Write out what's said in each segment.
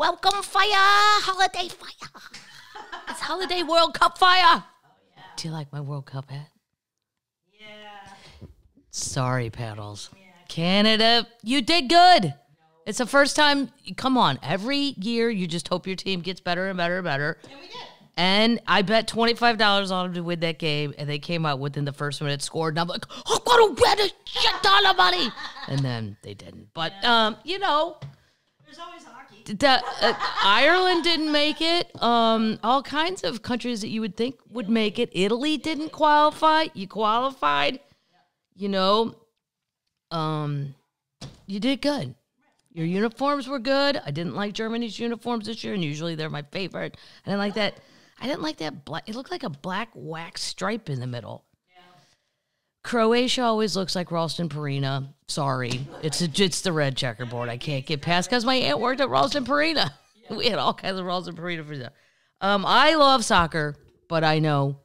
Welcome fire, holiday fire. It's holiday World Cup fire. Do you like my World Cup hat? Yeah. Sorry, paddles. Canada, you did good. It's the first time. Come on, every year you just hope your team gets better and better and better. And we did. And I bet twenty five dollars on them to win that game, and they came out within the first minute, scored, and I'm like, I'm gonna win a shit ton of money, and then they didn't. But um, you know, There's always. The, uh, Ireland didn't make it. Um, all kinds of countries that you would think would make it. Italy didn't qualify. You qualified. You know, um, you did good. Your uniforms were good. I didn't like Germany's uniforms this year, and usually they're my favorite. I didn't like that. I didn't like that black. It looked like a black wax stripe in the middle. Croatia always looks like Ralston Purina. Sorry, it's a, it's the red checkerboard. I can't get past because my aunt worked at Ralston Purina. We had all kinds of Ralston Purina for that. Um, I love soccer, but I know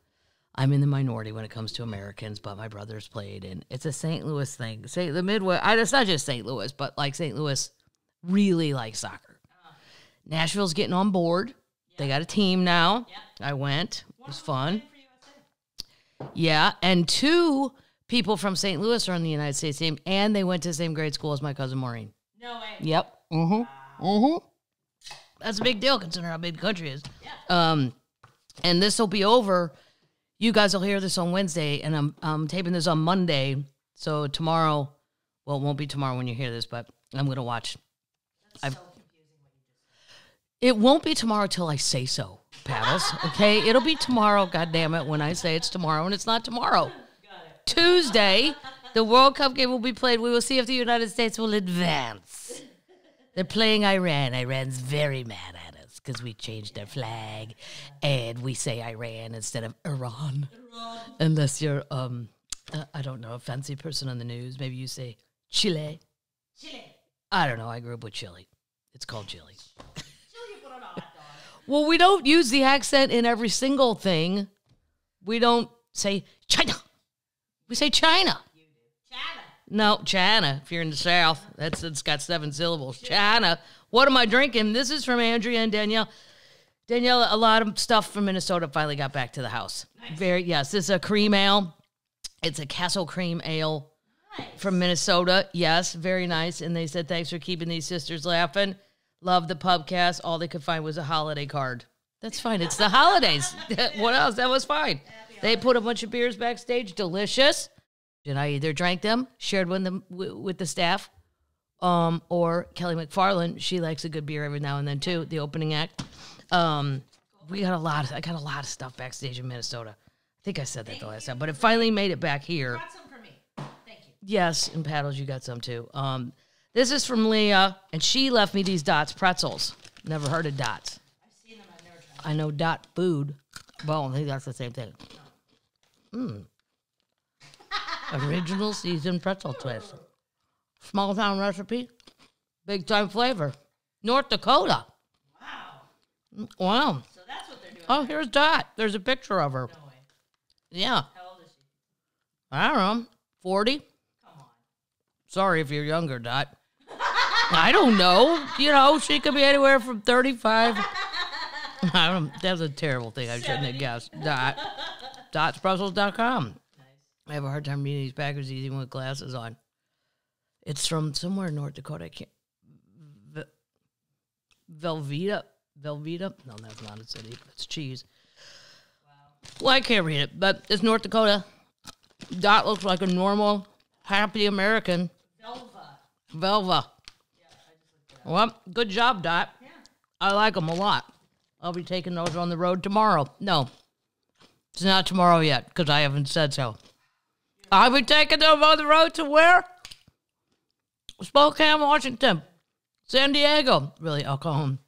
I'm in the minority when it comes to Americans. But my brothers played, and it's a St. Louis thing. Say the Midwest. I, it's not just St. Louis, but like St. Louis really likes soccer. Nashville's getting on board. They got a team now. I went. It was fun. Yeah, and two people from St. Louis are on the United States team, and they went to the same grade school as my cousin Maureen. No way. Yep. Mm-hmm. Mm-hmm. That's a big deal considering how big the country is. Yeah. Um, and this will be over. You guys will hear this on Wednesday, and I'm I'm taping this on Monday. So tomorrow, well, it won't be tomorrow when you hear this, but I'm gonna watch. I've, it won't be tomorrow till I say so, paddles. Okay, it'll be tomorrow. God damn it, when I say it's tomorrow, and it's not tomorrow. Tuesday, the World Cup game will be played. We will see if the United States will advance. They're playing Iran. Iran's very mad at us because we changed their flag and we say Iran instead of Iran. Unless you're, um, uh, I don't know, a fancy person on the news. Maybe you say Chile. Chile. I don't know. I grew up with Chile. It's called. Chile you put on a hot dog. Well, we don't use the accent in every single thing. We don't say China. We say China. China. No, China. If you're in the South, that's it's got seven syllables. China. What am I drinking? This is from Andrea and Danielle. Danielle, a lot of stuff from Minnesota finally got back to the house. Very yes. This is a cream ale. It's a Castle Cream Ale Nice. from Minnesota. Yes, very nice. And they said thanks for keeping these sisters laughing. Love the pubcast. All they could find was a holiday card. That's fine. It's the holidays. what else? That was fine. They put a bunch of beers backstage. Delicious. And I either drank them, shared with them with the staff, um, or Kelly McFarland. She likes a good beer every now and then too. The opening act. Um, we got a lot. Of, I got a lot of stuff backstage in Minnesota. I think I said that the last time, but it finally made it back here. Got some for me. Thank you. Yes, and paddles, you got some too. Um, this is from Leah, and she left me these Dots pretzels. Never heard of Dots. I've seen them. I've never tried. I know Dot Food. Well, I think that's the same thing. Mm. Original seasoned pretzel twist. Small town recipe, big time flavor. North Dakota. Wow. Wow. So that's what they're doing. Oh, here's Dot. There's a picture of her. No way. Yeah. How old is she? I don't know. 40? Come on. Sorry if you're younger, Dot. I don't know. You know, she could be anywhere from 35. I don't, that's a terrible thing. I shouldn't have guessed. Dot. Dotspretzels.com. Nice. I have a hard time reading these packages even with glasses on. It's from somewhere in North Dakota. I can't. Ve- Velveeta? Velveeta? No, that's not a city. It's cheese. Wow. Well, I can't read it, but it's North Dakota. Dot looks like a normal, happy American. Velva. Velva. Yeah, Well, good job, Dot. Yeah. I like them a lot. I'll be taking those on the road tomorrow. No, it's not tomorrow yet because I haven't said so. I'll be taking them on the road to where? Spokane, Washington, San Diego. Really, home.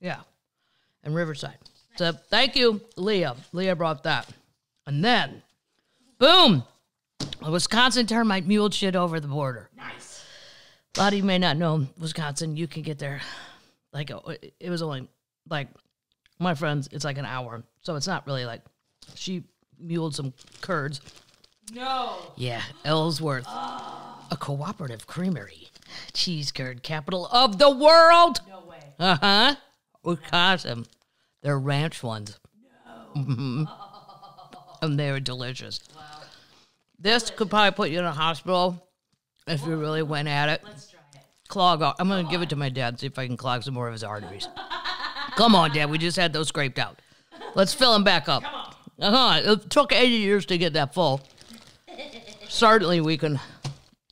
Yeah, and Riverside. So thank you, Leah. Leah brought that. And then, boom, a Wisconsin termite mule shit over the border. Nice. A lot of you may not know Wisconsin. You can get there, like uh, it was only like my friends. It's like an hour, so it's not really like she muled some curds. No. Yeah, Ellsworth, a cooperative creamery, cheese curd capital of the world. No way. Uh huh. Wisconsin. They're ranch ones. hmm And they're delicious. Wow. This could probably put you in a hospital if you really went at it. Let's try it. Clog. I'm gonna give it to my dad. See if I can clog some more of his arteries. Come on, Dad. We just had those scraped out. Let's fill them back up. Uh huh. It took 80 years to get that full. Certainly, we can.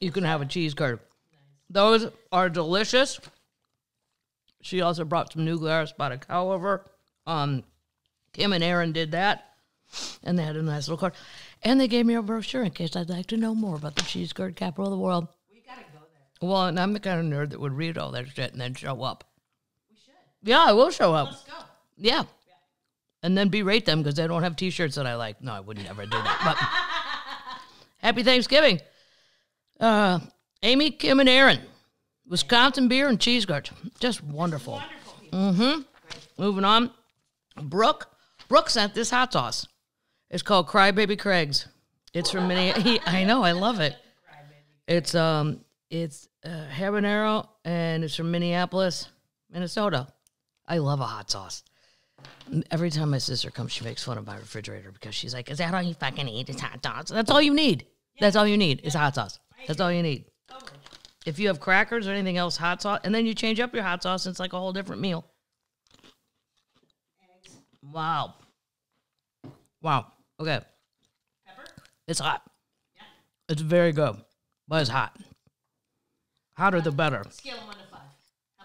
You can have a cheese curd. Those are delicious. She also brought some New Glarus spotted cow over. Um, Kim and Aaron did that, and they had a nice little card. And they gave me a brochure in case I'd like to know more about the cheese curd capital of the world. We gotta go there. Well, and I'm the kind of nerd that would read all that shit and then show up. Yeah, I will show up. Let's go. Yeah. And then berate them because they don't have t shirts that I like. No, I would never do that. But happy Thanksgiving. Uh, Amy, Kim, and Aaron. Wisconsin beer and cheese curds. Just wonderful. Wonderful. Mm-hmm. Moving on. Brooke. Brooke sent this hot sauce. It's called Crybaby Craig's. It's from Minneapolis. I know, I love it. It's um, it's uh, habanero and it's from Minneapolis, Minnesota. I love a hot sauce. Every time my sister comes, she makes fun of my refrigerator because she's like, "Is that all you fucking eat? Is hot sauce? That's all you need. That's all you need. Is hot sauce. That's all you need. Totally. If you have crackers or anything else, hot sauce, and then you change up your hot sauce, it's like a whole different meal. Eggs. Wow. Wow. Okay. Pepper. It's hot. Yeah. It's very good, but it's hot. Hotter the better. Scale of one to five. How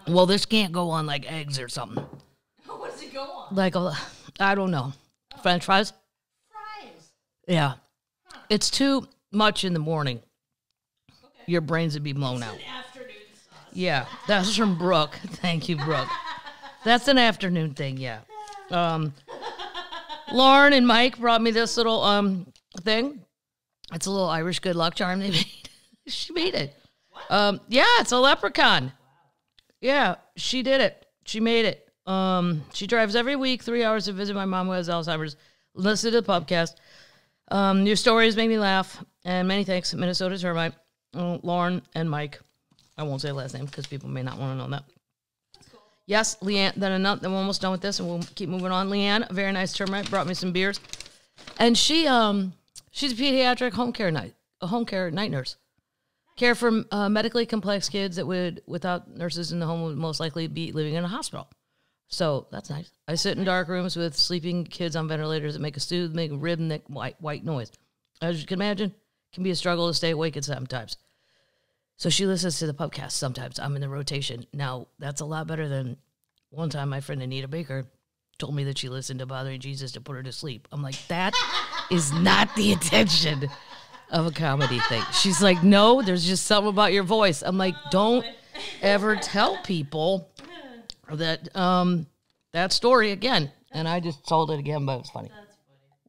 Well, this can't go on like eggs or something. what does it go on? Like, a, I don't know. French fries? Fries. Yeah. It's too much in the morning. Okay. Your brains would be blown out. An afternoon sauce. Yeah, that's from Brooke. Thank you, Brooke. That's an afternoon thing, yeah. Um, Lauren and Mike brought me this little um thing. It's a little Irish good luck charm they made. she made it. Um, yeah, it's a leprechaun. Yeah, she did it. She made it. Um, she drives every week three hours to visit my mom who has Alzheimer's. Listen to the podcast. Um, your stories make me laugh. And many thanks, Minnesota Termite, uh, Lauren, and Mike. I won't say last name because people may not want to know that. Yes, Leanne. Then another. Then we're almost done with this, and we'll keep moving on. Leanne, a very nice termite, brought me some beers, and she um she's a pediatric home care night a home care night nurse. Care for uh, medically complex kids that would, without nurses in the home, would most likely be living in a hospital. So that's nice. I sit in dark rooms with sleeping kids on ventilators that make a soothing a rhythmic white white noise. As you can imagine, can be a struggle to stay awake at sometimes. So she listens to the podcast sometimes. I'm in the rotation. Now, that's a lot better than one time my friend Anita Baker told me that she listened to Bothering Jesus to put her to sleep. I'm like, that is not the intention of a comedy thing. She's like, no, there's just something about your voice. I'm like, don't ever tell people that um that story again. And I just told it again, but it's funny.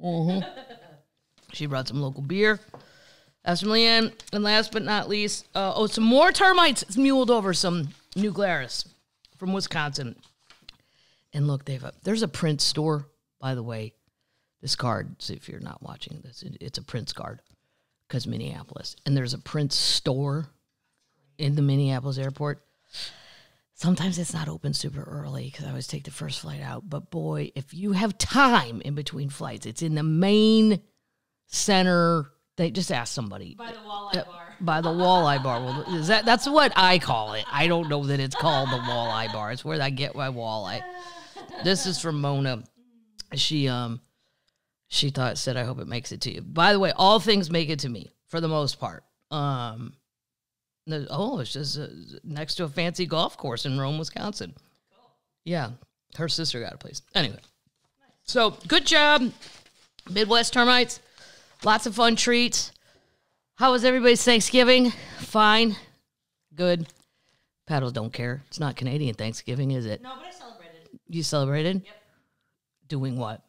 Funny. She brought some local beer. That's from Leanne. And last but not least, uh, oh, some more termites muled over some New Glarus from Wisconsin. And look, they've there's a Prince store, by the way. This card, if you're not watching this, it, it's a Prince card because Minneapolis. And there's a Prince store in the Minneapolis airport. Sometimes it's not open super early because I always take the first flight out. But boy, if you have time in between flights, it's in the main center. They just ask somebody By the walleye bar. by the walleye bar. Well, is that that's what I call it? I don't know that it's called the walleye bar. It's where I get my walleye. This is from Mona. She um she thought said I hope it makes it to you. By the way, all things make it to me for the most part. Um oh, it's just uh, next to a fancy golf course in Rome, Wisconsin. Yeah, her sister got a place. Anyway, so good job, Midwest termites. Lots of fun treats. How was everybody's Thanksgiving? Fine. Good. Paddles don't care. It's not Canadian Thanksgiving, is it? No, but I celebrated. You celebrated? Yep. Doing what?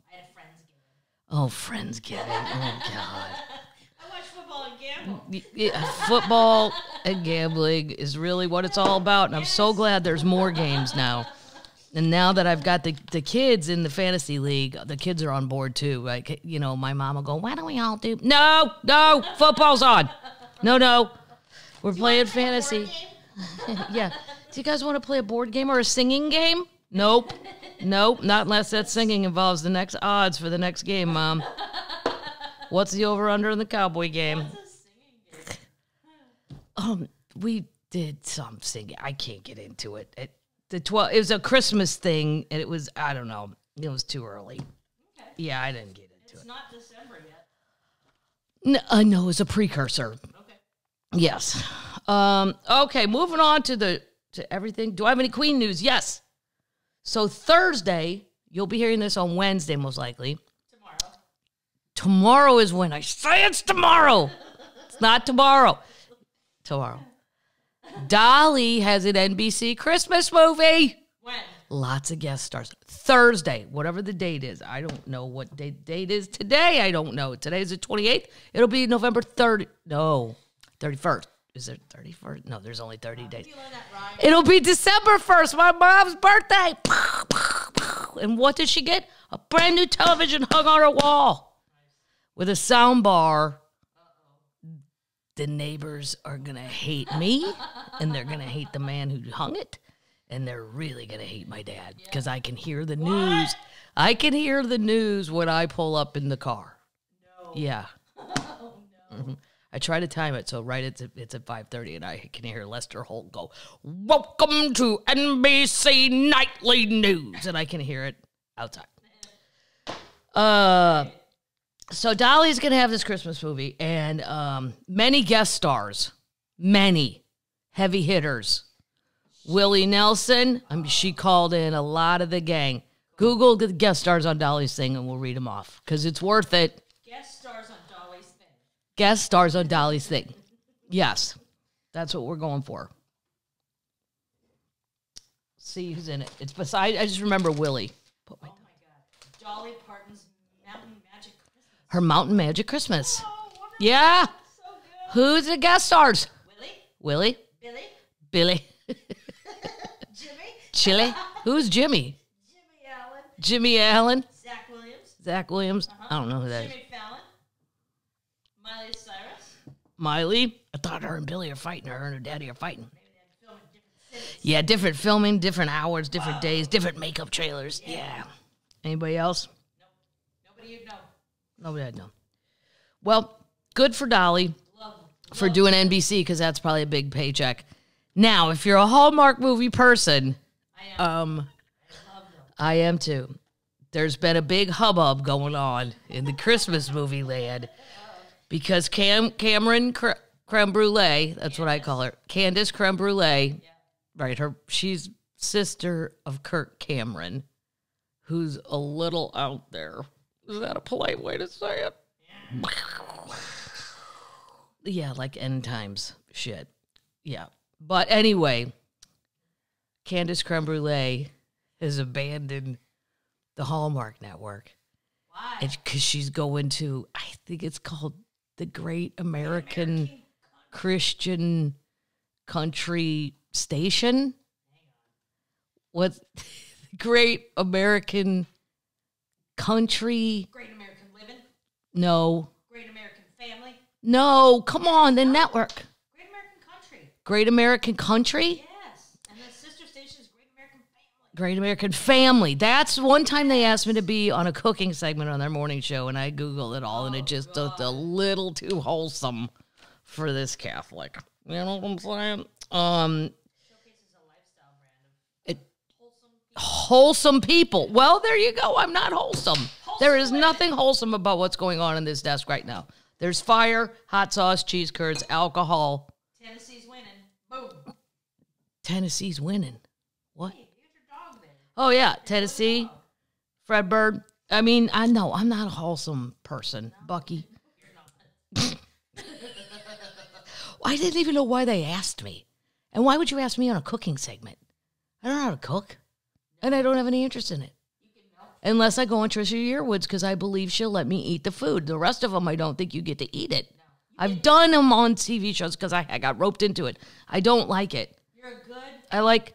I friends a friendsgiving. Oh, Oh, God. I watched football and gamble. Yeah, football and gambling is really what it's all about. And I'm so glad there's more games now. And now that I've got the, the kids in the fantasy league, the kids are on board too. Like, you know, my mom will go, why don't we all do? No, no, football's on. No, no. We're playing fantasy. yeah. Do you guys want to play a board game or a singing game? Nope. Nope. Not unless that singing involves the next odds for the next game, Mom. What's the over under in the cowboy game? Um, we did some singing. I can't get into it. it the twelve. It was a Christmas thing, and it was I don't know. It was too early. Okay. Yeah, I didn't get into It's it. It's not December yet. No, uh, no, it was a precursor. Okay. Yes. Um, okay, moving on to the to everything. Do I have any Queen news? Yes. So Thursday, you'll be hearing this on Wednesday, most likely. Tomorrow. Tomorrow is when I say it's tomorrow. it's not tomorrow. Tomorrow. Dolly has an NBC Christmas movie. When? Lots of guest stars. Thursday, whatever the date is. I don't know what date date is today. I don't know. Today is the 28th. It'll be November 30. No, 31st. Is there 31st? No, there's only 30 days. You learn that rhyme. It'll be December 1st, my mom's birthday. And what did she get? A brand new television hung on her wall with a sound bar. The neighbors are going to hate me and they're going to hate the man who hung it. And they're really going to hate my dad because I can hear the news. I can hear the news when I pull up in the car. No. Yeah. Oh no. Mm-hmm. I try to time it so right it's it's at five thirty, and I can hear Lester Holt go, "Welcome to NBC Nightly News," and I can hear it outside. Uh, so Dolly's gonna have this Christmas movie, and um, many guest stars, many heavy hitters. Willie Nelson, I mean, she called in a lot of the gang. Google the guest stars on Dolly's thing, and we'll read them off because it's worth it Guest stars on. Guest stars on Dolly's thing. Yes, that's what we're going for. See who's in it. It's beside. I just remember Willie. Put my, Oh my god. Dolly Parton's Mountain Magic Christmas. her Mountain Magic Christmas. Oh. Yeah. So. Who's the guest stars? Willie? Willie, Billy? Billy, Jimmy? Chili. Who's Jimmy? Jimmy Allen? Jimmy Allen, Zach Williams? Zach Williams. Uh-huh. I don't know who that is. Jimmy Fallon? Miley Cyrus? Miley. I thought her and Billy are fighting. Her and her daddy are fighting. Maybe they had film in different. Yeah, different filming, different hours, different days, different makeup trailers. Yeah. Anybody else? Nobody you'd know. Nobody I'd know. Well, good for Dolly Love for doing NBC because that's probably a big paycheck. Now, if you're a Hallmark movie person, I am. um, I love. I am too. There's been a big hubbub going on in the Christmas movie land because Cam Cameron Cre- Creme Brulee, that's what I call her, Candace Creme Brulee, right? Her she's sister of Kirk Cameron, who's a little out there. Is that a polite way to say it? Yeah, like end times shit. Yeah. But anyway, Candace Creme Brulee has abandoned the Hallmark Network Why? because she's going to, I think it's called the Great American Christian Country Station. What? Great American Country? Great American Living. No, Great American Family. no, come on, the network. Great American Country. Great American Country? Yes. And the sister station is Great American Family. Great American Family. That's one time they asked me to be on a cooking segment on their morning show, and I Googled it all, and it just looked a little too wholesome for this Catholic. You know what I'm saying? Um, a lifestyle brand of it, wholesome wholesome people. Well, there you go. I'm not wholesome. There is nothing wholesome about what's going on in this desk right now. There's fire, hot sauce, cheese curds, alcohol. Tennessee's winning. Boom. Tennessee's winning. What? Hey, here's your dog there. Oh yeah, Tennessee, Fred Bird. I mean, I know I'm not a wholesome person, Bucky. I didn't even know why they asked me, and why would you ask me on a cooking segment? I don't know how to cook, and I don't have any interest in it. Unless I go on Trisha Yearwood's because I believe she'll let me eat the food. The rest of them, I don't think you get to eat it. I've done them on TV shows because I, I got roped into it. I don't like it. You're a good I like.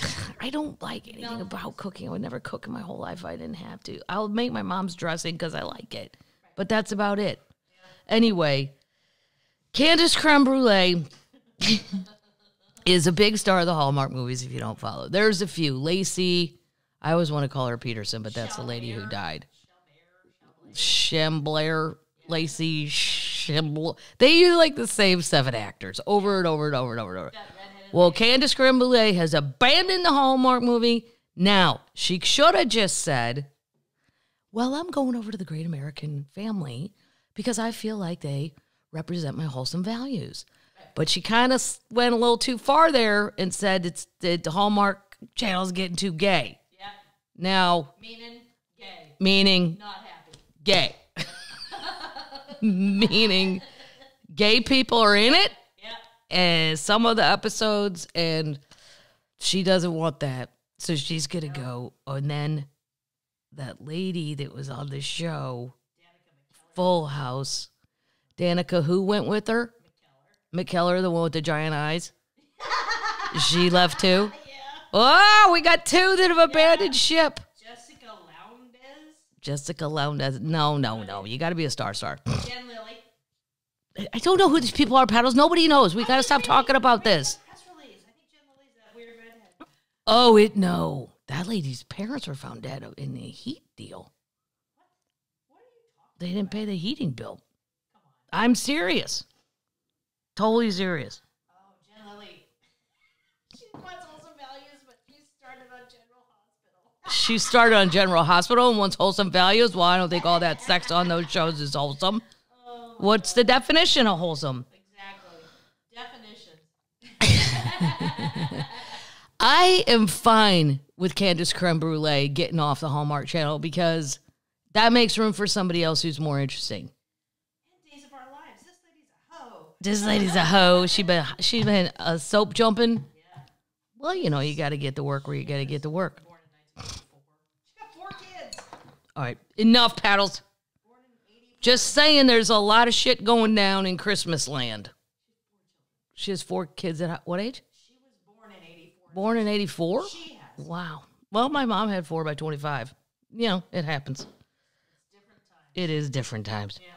I don't like anything about cooking. I would never cook in my whole life if I didn't have to. I'll make my mom's dressing because I like it, but that's about it. Anyway, Candace Creme Brulee is a big star of the Hallmark movies. If you don't follow, there's a few. Lacey, I always want to call her Peterson, but that's the lady who died. Shambler, Lacey, Shambler. They use like the same seven actors over and over and over and over and over. Well, Candace Creme has abandoned the Hallmark movie. Now, she should have just said, Well, I'm going over to the Great American Family because I feel like they represent my wholesome values. But she kind of went a little too far there and said it's the Hallmark channel's getting too gay. Yeah. Now, Meaning gay. meaning Not happy. gay. meaning gay people are in it. And some of the episodes and she doesn't want that. So she's gonna go. And then that lady that was on the show full house danica who went with her? Mckellar the one with the giant eyes. She left too? Oh we got two that have abandoned ship. Jessica Lowndes. jessica lowndes. No no no. You gotta be a star star. Jen Lilly. I don't know who these people are paddles nobody knows we gotta stop talking about this Press release. I think Jen Lilly's that weird redhead. Oh, it no. That lady's parents were found dead in the heat deal. They didn't pay the heating bill. I'm serious. Totally serious. Oh, Jen Lilly. she wants wholesome values, but she started on General Hospital. She started on General Hospital and wants wholesome values. Well, I don't think all that sex on those shows is wholesome. What's the definition of wholesome? Exactly. Definitions. I am fine with Candace Creme Brulee getting off the Hallmark Channel because that makes room for somebody else who's more interesting. Days of Our Lives. This lady's a hoe. This lady's a hoe. She been she been uh, soap jumping. Yeah. Well, you know, you got to get to work where you got to get to work. Born in 1984. She got four kids. All right, enough paddles. Born in 80. Just saying, there's a lot of shit going down in Christmas land. She has four kids at what age? She was born in 84. Born in '84. She has. Wow. Well, my mom had four by 25. You know, it happens. Different time. It is different times. Yeah.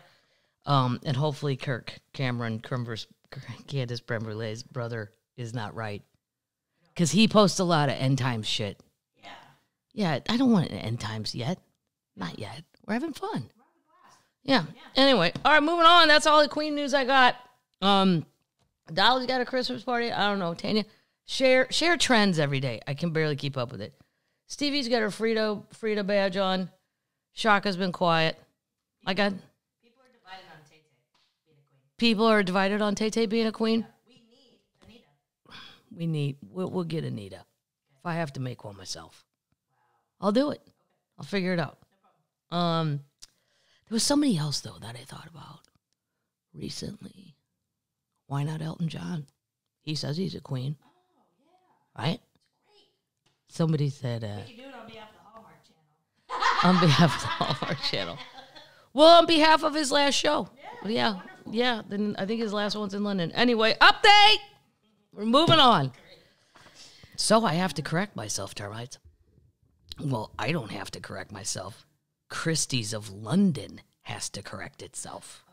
Um, and hopefully Kirk Cameron Crumver's Candace Bremberley's brother is not right, because he posts a lot of end times shit. Yeah. Yeah, I don't want end times yet. Not yet. We're having fun. Yeah. Anyway, all right, moving on. That's all the Queen news I got. Um, Dolly's got a Christmas party. I don't know, Tanya. Share share trends every day. I can barely keep up with it. Stevie's got her Frito Frito badge on. Shaka's been quiet. I got People are divided on Tay Tay being a queen. people are divided on Tay Tay being a queen. We need Anita. We need we'll, we'll get Anita. If I have to make one myself, I'll do it. I'll figure it out. Um, there was somebody else though that I thought about recently. Why not Elton John? He says he's a queen, right? Somebody said uh, You do it on behalf of the Hallmark Channel. on behalf of the Hallmark Channel. Well, on behalf of his last show. Yeah, yeah. Then I think his last one's in London. Anyway, update. We're moving on. So I have to correct myself, termites. Well, I don't have to correct myself. Christie's of London has to correct itself.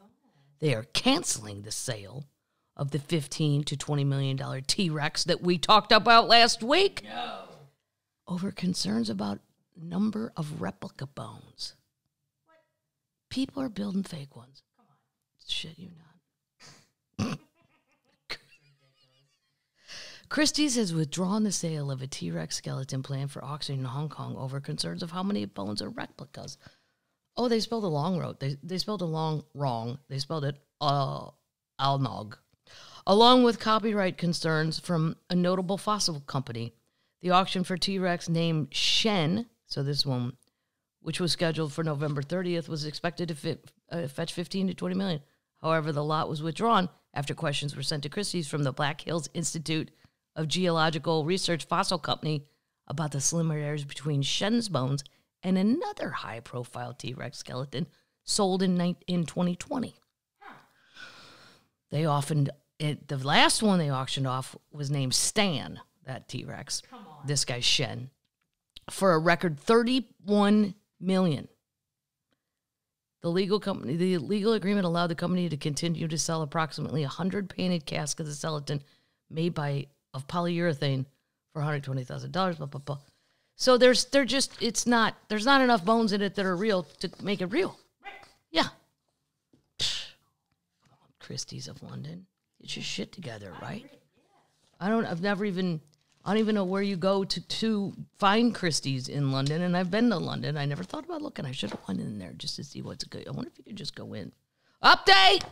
They are canceling the sale of the 15 to 20 million dollar T-Rex that we talked about last week over concerns about number of replica bones. People are building fake ones. Shit, you not. Christie's has withdrawn the sale of a T Rex skeleton planned for auction in Hong Kong over concerns of how many bones are replicas. Oh, they spelled a long road. They, they spelled a long wrong. They spelled it uh, Alnog. Along with copyright concerns from a notable fossil company. The auction for T Rex named Shen, so this one, which was scheduled for November 30th, was expected to fit, uh, fetch 15 to 20 million. However, the lot was withdrawn after questions were sent to Christie's from the Black Hills Institute of Geological Research Fossil Company about the similarities between Shen's bones and another high profile T Rex skeleton sold in, in 2020. They often, it, the last one they auctioned off was named Stan, that T Rex. This guy's Shen, for a record 31 million. The legal company, the legal agreement allowed the company to continue to sell approximately 100 painted caskets of the skeleton made by of polyurethane for $120,000. Blah blah blah. So there's they're just it's not there's not enough bones in it that are real to make it real. Yeah. Come on, Christie's of London. Get your shit together, right? I don't I've never even I don't even know where you go to to find Christie's in London and I've been to London. I never thought about looking. I should have went in there just to see what's good. I wonder if you could just go in. Update.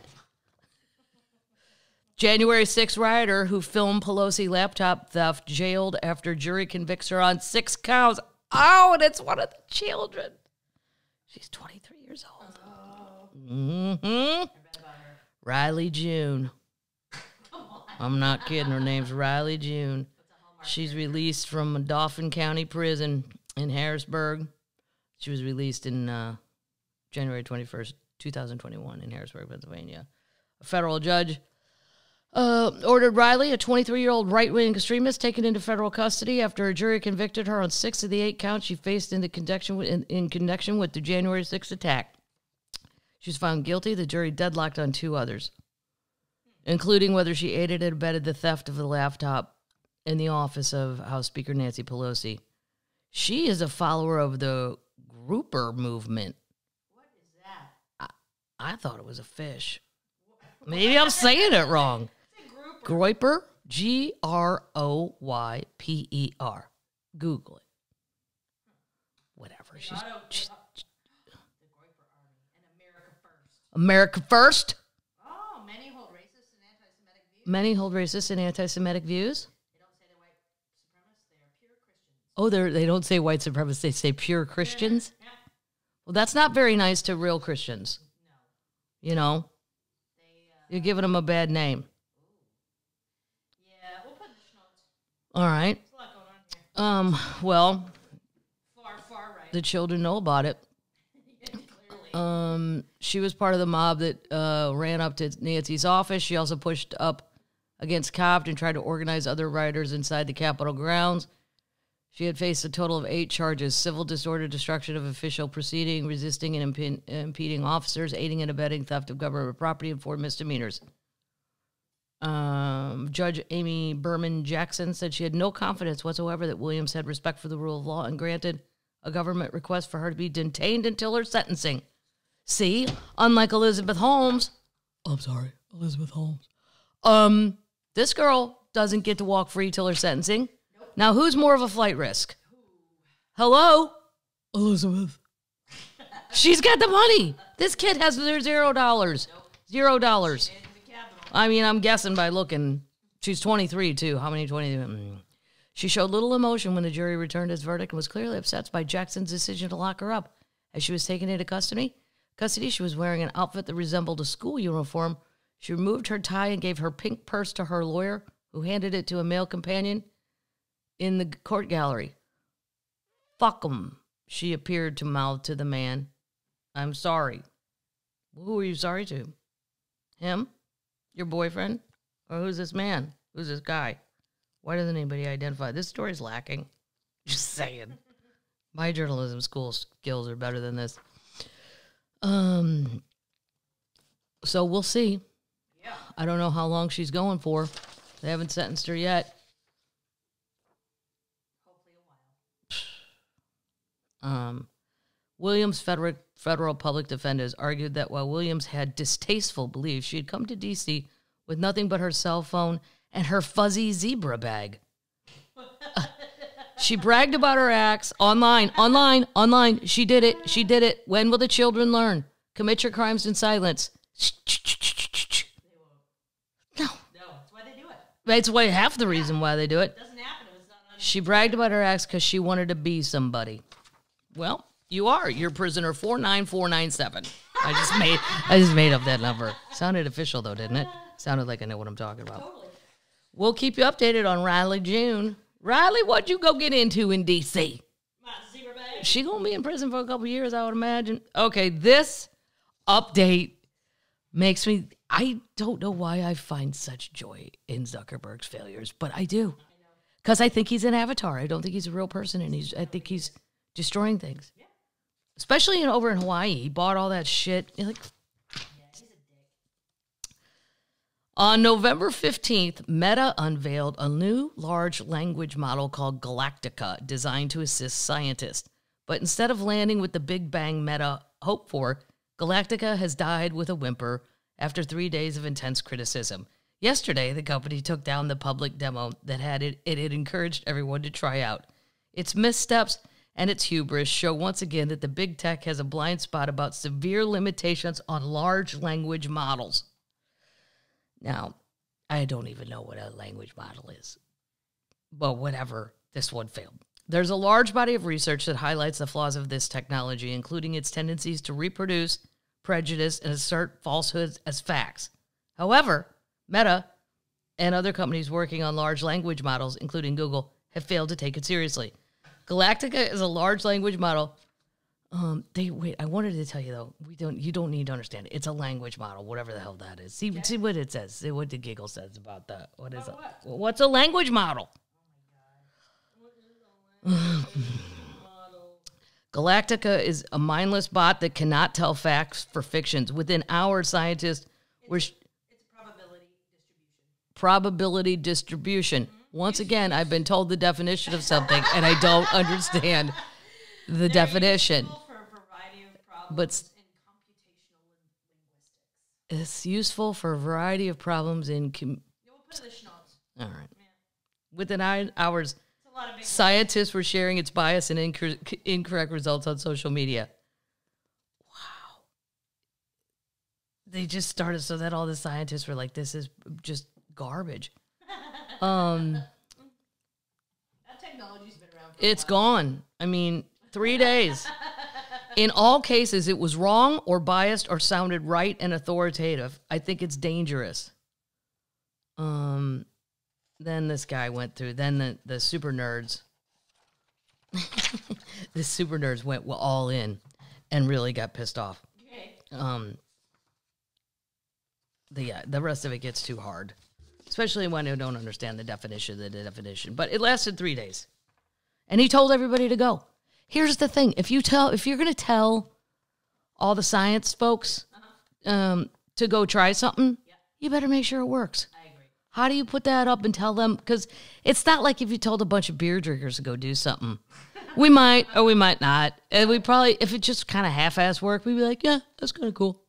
January 6th rioter who filmed Pelosi laptop theft jailed after jury convicts her on six counts. Oh, and it's one of the children. She's 23 years old. hmm Riley June. I'm not kidding. Her name's Riley June. She's released from a Dauphin County Prison in Harrisburg. She was released in uh, January 21st, 2021, in Harrisburg, Pennsylvania. A federal judge uh, ordered Riley, a 23 year old right wing extremist, taken into federal custody after a jury convicted her on six of the eight counts she faced in, the connection with, in, in connection with the January 6th attack. She was found guilty. The jury deadlocked on two others, including whether she aided and abetted the theft of the laptop in the office of House Speaker Nancy Pelosi. She is a follower of the grouper movement. What is that? I thought it was a fish. Maybe I'm saying it wrong. Groyper, G R O Y P E R. Google it. Whatever. She's, she's the Groyper Army and America first. America first. Oh, many hold racist and anti-Semitic views. Many hold racist and anti-Semitic views. They don't say they're white supremacists; they are pure Christians. Oh, they they don't say white supremacists; they say pure Christians. Yeah. Well, that's not very nice to real Christians. No. You know, They. Uh, you're giving them a bad name. yeah. We'll put in the notes. All right. Um. Well, Far, far right. the children know about it. Um, she was part of the mob that uh, ran up to Nancy's office. She also pushed up against Copt and tried to organize other rioters inside the Capitol grounds. She had faced a total of eight charges civil disorder, destruction of official proceeding, resisting and impe- impeding officers, aiding and abetting theft of government property, and four misdemeanors. Um, Judge Amy Berman Jackson said she had no confidence whatsoever that Williams had respect for the rule of law and granted a government request for her to be detained until her sentencing. See, unlike Elizabeth Holmes, I'm sorry, Elizabeth Holmes. Um, this girl doesn't get to walk free till her sentencing. Now, who's more of a flight risk? Hello, Elizabeth. She's got the money. This kid has zero dollars. Zero dollars. I mean, I'm guessing by looking. She's 23 too. How many 20? Mm. She showed little emotion when the jury returned its verdict and was clearly upset by Jackson's decision to lock her up. As she was taken into custody, custody, she was wearing an outfit that resembled a school uniform. She removed her tie and gave her pink purse to her lawyer, who handed it to a male companion in the court gallery. Fuck 'em, she appeared to mouth to the man. I'm sorry. Who are you sorry to? Him? Your boyfriend? Or who's this man? Who's this guy? Why doesn't anybody identify? This story's lacking. Just saying. My journalism school skills are better than this. Um so we'll see. Yeah. I don't know how long she's going for. They haven't sentenced her yet. Hopefully a while. Um, Williams federal, federal public defenders argued that while Williams had distasteful beliefs, she had come to D.C. with nothing but her cell phone and her fuzzy zebra bag. Uh, she bragged about her acts online, online, online. She did it. She did it. When will the children learn? Commit your crimes in silence. No, No, that's why they do it. that's why half the reason why they do it. It doesn't happen if it's not. She bragged about her acts because she wanted to be somebody. Well, you are. You're prisoner four nine four nine seven. I just made I just made up that number. Sounded official though, didn't it? Sounded like I know what I'm talking about. Totally. We'll keep you updated on Riley June. Riley, what'd you go get into in DC? My zebra bag. She gonna be in prison for a couple years, I would imagine. Okay, this update makes me I don't know why I find such joy in Zuckerberg's failures, but I do. Because I think he's an avatar. I don't think he's a real person and he's I think he's destroying things. Especially in over in Hawaii. He bought all that shit. Like. On November 15th, Meta unveiled a new large language model called Galactica, designed to assist scientists. But instead of landing with the big bang Meta hoped for, Galactica has died with a whimper after three days of intense criticism. Yesterday, the company took down the public demo that had it, it had encouraged everyone to try out. Its missteps and its hubris show once again that the big tech has a blind spot about severe limitations on large language models. Now, I don't even know what a language model is, but whatever, this one failed. There's a large body of research that highlights the flaws of this technology, including its tendencies to reproduce, prejudice, and assert falsehoods as facts. However, Meta and other companies working on large language models, including Google, have failed to take it seriously. Galactica is a large language model. Um, they wait. I wanted to tell you though, we don't. You don't need to understand it. It's a language model, whatever the hell that is. See, see what it says. See what the giggle says about that. What is it? What's a language model? Galactica is a mindless bot that cannot tell facts for fictions. Within hours, scientists were sh- It's probability distribution. probability distribution. Once again, I've been told the definition of something and I don't understand the definition. It's useful for a variety of problems But in computational linguistics. It's useful for a variety of problems in. Com- Yeah, we'll put it in the schnoz. All right. Within hou- hours, It's a lot of big. scientists were sharing its bias and incor- incorrect results on social media. Wow. They just started so that all the scientists were like, this is just garbage. Um, that technology's been around for it's gone. I mean, three days. In all cases, it was wrong or biased or sounded right and authoritative. I think it's dangerous. Um, then this guy went through. Then the the super nerds. the super nerds went all in, and really got pissed off. Okay. Um, the yeah, the rest of it gets too hard, especially when I don't understand the definition of the definition. But it lasted three days, and he told everybody to go. Here's the thing: if you tell, if you're gonna tell all the science folks um, to go try something, you better make sure it works. I agree. How do you put that up and tell them? Because it's not like if you told a bunch of beer drinkers to go do something. We might or we might not. And we probably, if it just kind of half ass work, we'd be like, yeah, that's kind of cool.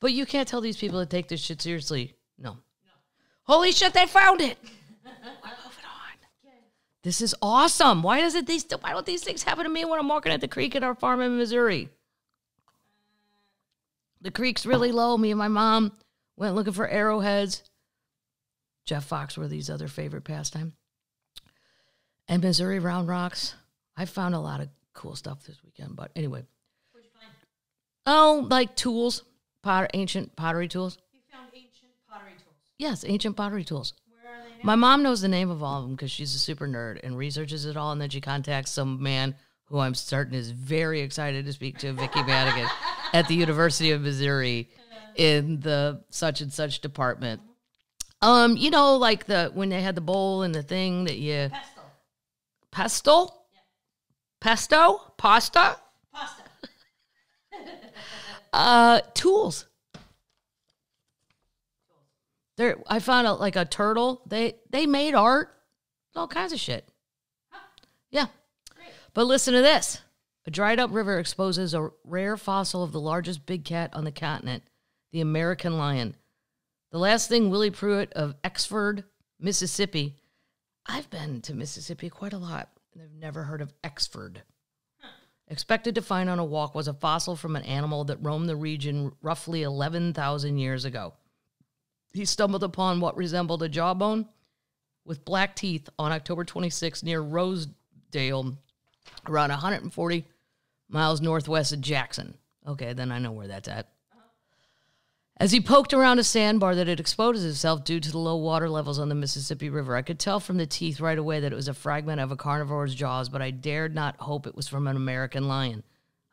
But you can't tell these people to take this shit seriously. Holy shit, they found it. We're moving on. This is awesome. Why does it these why don't these things happen to me when I'm walking at the creek at our farm in Missouri? The creek's really low. Me and my mom went looking for arrowheads. Jeff Foxworthy's other favorite pastime. And Missouri Round Rocks. I found a lot of cool stuff this weekend. But anyway. What'd you find? Oh, like tools, pot, ancient pottery tools. You found ancient pottery tools. Yes, ancient pottery tools. Where are they now? My mom knows the name of all of them because she's a super nerd and researches it all. And then she contacts some man who I'm certain is very excited to speak to, Vicky Madigan, at the University of Missouri in the such and such department. Um, you know, like the when they had the bowl and the thing that you Pesto. pesto, pesto, pasta, Pasta. uh, tools. There, I found out like a turtle. They they made art, all kinds of shit. Yeah, but listen to this: a dried up river exposes a rare fossil of the largest big cat on the continent, the American lion. The last thing Willie Pruitt of Exford, Mississippi. I've been to Mississippi quite a lot, and I've never heard of Exford. Expected to find on a walk was a fossil from an animal that roamed the region roughly 11,000 years ago. He stumbled upon what resembled a jawbone with black teeth on October 26 near Rosedale, around 140 miles northwest of Jackson. Okay, then I know where that's at. As he poked around a sandbar that had exposed itself due to the low water levels on the Mississippi River, I could tell from the teeth right away that it was a fragment of a carnivore's jaws, but I dared not hope it was from an American lion.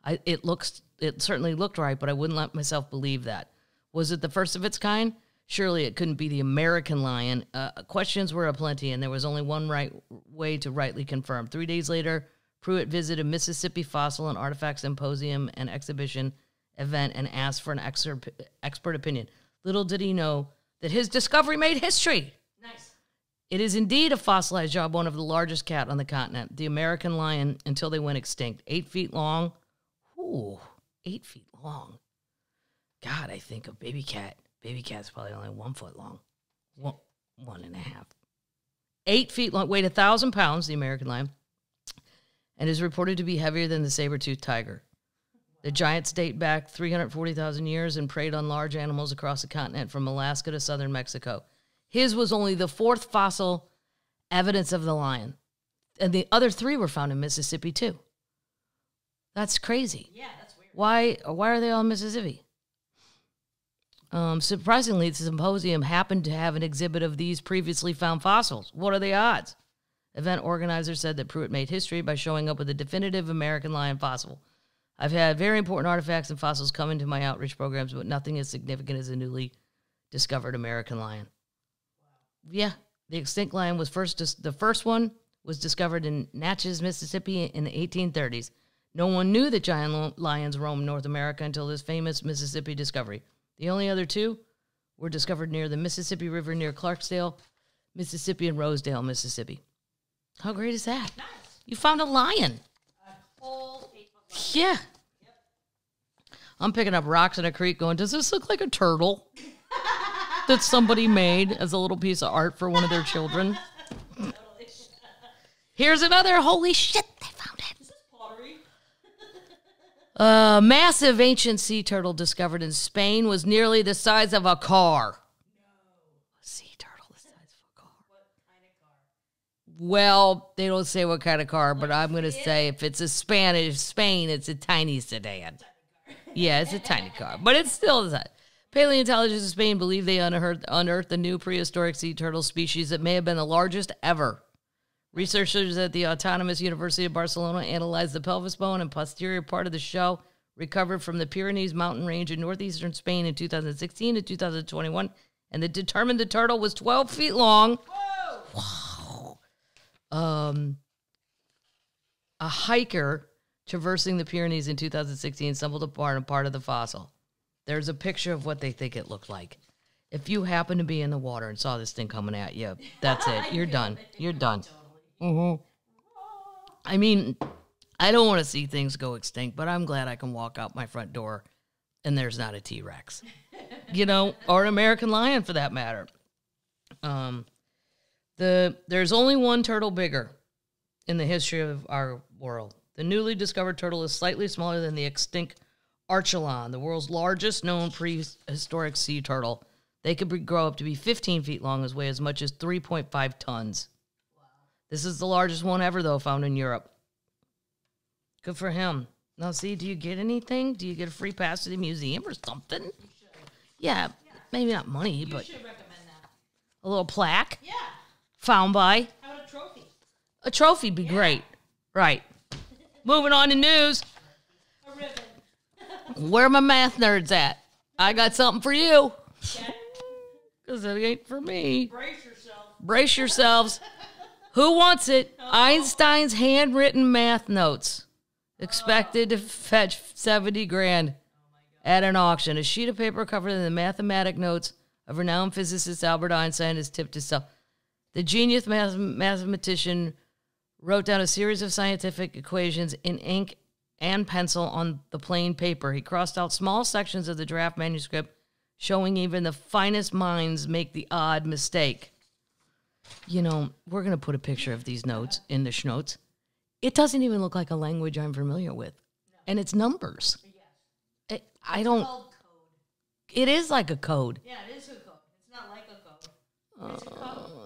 I, it looks, it certainly looked right, but I wouldn't let myself believe that. Was it the first of its kind? Surely it couldn't be the American lion. Uh, questions were aplenty, and there was only one right way to rightly confirm. Three days later, Pruitt visited Mississippi Fossil and Artifact Symposium and Exhibition event and asked for an expert opinion. Little did he know that his discovery made history. Nice. It is indeed a fossilized jawbone of the largest cat on the continent, the American lion, until they went extinct. Eight feet long. Ooh, eight feet long. God, I think a baby cat. Baby cat's probably only one foot long. One, one and a half. Eight feet long, weighed a thousand pounds, the American lion, and is reported to be heavier than the saber-toothed tiger. The giants date back 340,000 years and preyed on large animals across the continent from Alaska to southern Mexico. His was only the fourth fossil evidence of the lion. And the other three were found in Mississippi too. That's crazy. Yeah, that's weird. Why why are they all in Mississippi? Um, surprisingly, the symposium happened to have an exhibit of these previously found fossils. What are the odds? Event organizer said that Pruitt made history by showing up with a definitive American lion fossil. I've had very important artifacts and fossils come into my outreach programs, but nothing as significant as a newly discovered American lion. Yeah, the extinct lion was first. The first one was discovered in Natchez, Mississippi, in the 1830s. No one knew that giant lions roamed North America until this famous Mississippi discovery. The only other two were discovered near the Mississippi River near Clarksdale, Mississippi, and Rosedale, Mississippi. How great is that? Nice. You found a lion. A whole eight foot. Yeah. I'm picking up rocks in a creek going, does this look like a turtle that somebody made as a little piece of art for one of their children? Here's another. Holy shit, they found it. Is this pottery? A massive ancient sea turtle discovered in Spain was nearly the size of a car. A sea turtle the size of a car. What kind of car? Well, they don't say what kind of car, but I'm going to say if it's a Spanish Spain, it's a tiny sedan. Yeah, it's a tiny car, but it's still that. Paleontologists in Spain believe they unearthed, unearthed a new prehistoric sea turtle species that may have been the largest ever. Researchers at the Autonomous University of Barcelona analyzed the pelvis bone and posterior part of the shell recovered from the Pyrenees mountain range in northeastern Spain in 2016 to 2021, and they determined the turtle was 12 feet long. Whoa! um, a hiker traversing the Pyrenees in 2016 stumbled upon a part of the fossil. There's a picture of what they think it looked like. If you happen to be in the water and saw this thing coming at you, that's it. You're done. You're done. Hmm I mean, I don't want to see things go extinct, but I'm glad I can walk out my front door and there's not a T Rex, you know, or an American lion for that matter. Um, the there's only one turtle bigger in the history of our world. The newly discovered turtle is slightly smaller than the extinct Archelon, the world's largest known prehistoric sea turtle. They could be, grow up to be 15 feet long and weigh as much as 3.5 tons. This is the largest one ever, though, found in Europe. Good for him. Now, see, do you get anything? Do you get a free pass to the museum or something? Yeah, maybe not money, You but a little plaque Yeah. found by. How about a trophy? A trophy'd be great. Right. Moving on to news. A ribbon. Where my math nerds at? I got something for you. Because it ain't for me. Brace yourself. Brace yourselves. Who wants it? Einstein's handwritten math notes. Expected to fetch 70 grand at an auction. A sheet of paper covered in the mathematic notes of renowned physicist Albert Einstein is tipped to sell. The genius math- mathematician wrote down a series of scientific equations in ink and pencil on the plain paper. He crossed out small sections of the draft manuscript, showing even the finest minds make the odd mistake. You know, we're going to put a picture of these notes in the schnotes. It doesn't even look like a language I'm familiar with. And it's numbers. It, I don't, code. it is like a code. Yeah, it is a code. It's not like a code. It's a uh, code.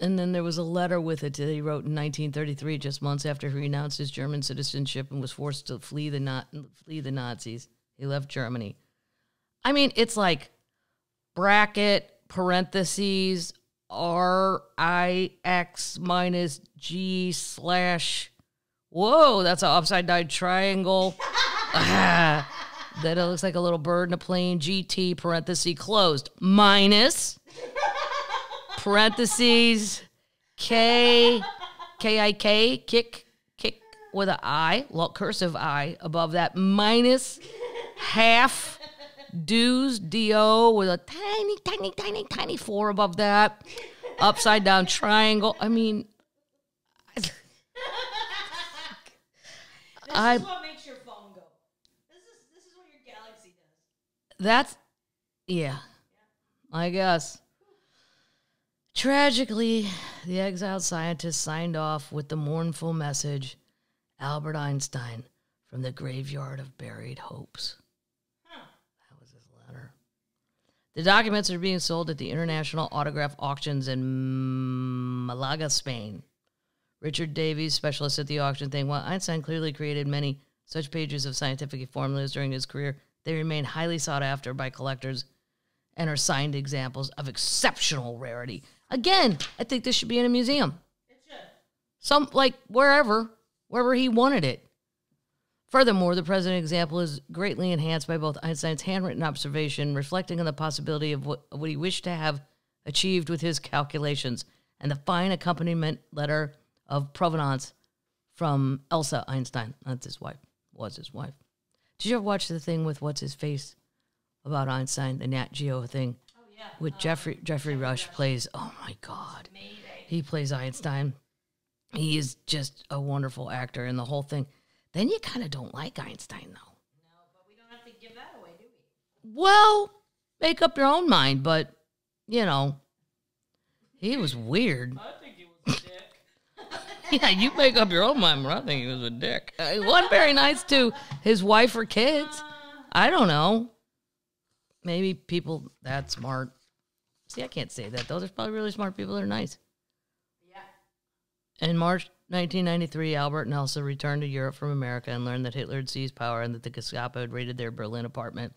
And then there was a letter with it that he wrote in 1933, just months after he renounced his German citizenship and was forced to flee the Na- flee the Nazis. He left Germany. I mean, it's like bracket parentheses R I X minus G slash. Whoa, that's an upside down triangle. Ah, then it looks like a little bird in a plane. GT parenthesis closed minus parentheses K K I K kick kick with an I, lo- cursive I above that minus half Dues, D-O, with a tiny, tiny, tiny, tiny four above that. Upside down triangle. I mean, This I- is what makes your phone go. This is this is what your galaxy does. that's, yeah, I guess. Tragically, the exiled scientist signed off with the mournful message Albert Einstein from the graveyard of buried hopes. That was his letter. The documents are being sold at the international autograph auctions in Malaga, Spain. Richard Davies, specialist at the auction, thing. While Einstein clearly created many such pages of scientific formulas during his career, they remain highly sought after by collectors and are signed examples of exceptional rarity. Again, I think this should be in a museum. It should. Some like wherever, wherever he wanted it. Furthermore, the present example is greatly enhanced by both Einstein's handwritten observation, reflecting on the possibility of what, what he wished to have achieved with his calculations, and the fine accompaniment letter of provenance from Elsa Einstein. That's his wife. Was his wife. Did you ever watch the thing with what's his face about Einstein, the Nat Geo thing? Oh yeah. With oh, Geoffrey Geoffrey Rush plays. Oh my God, he plays Einstein. He is just a wonderful actor, and the whole thing. Then you kind of don't like Einstein, though. No, but we don't have to give that away, do we? Well, make up your own mind, but you know, he was weird. I think he was a dick. Yeah, you make up your own mind, but I think he was a dick. Uh, He wasn't very nice to his wife or kids. I don't know. Maybe people that smart. See, I can't say that though. There's probably really smart people that are nice. yeah. And March 1993, Albert and Elsa returned to Europe from America and learned that Hitler had seized power and that the Gestapo had raided their Berlin apartment,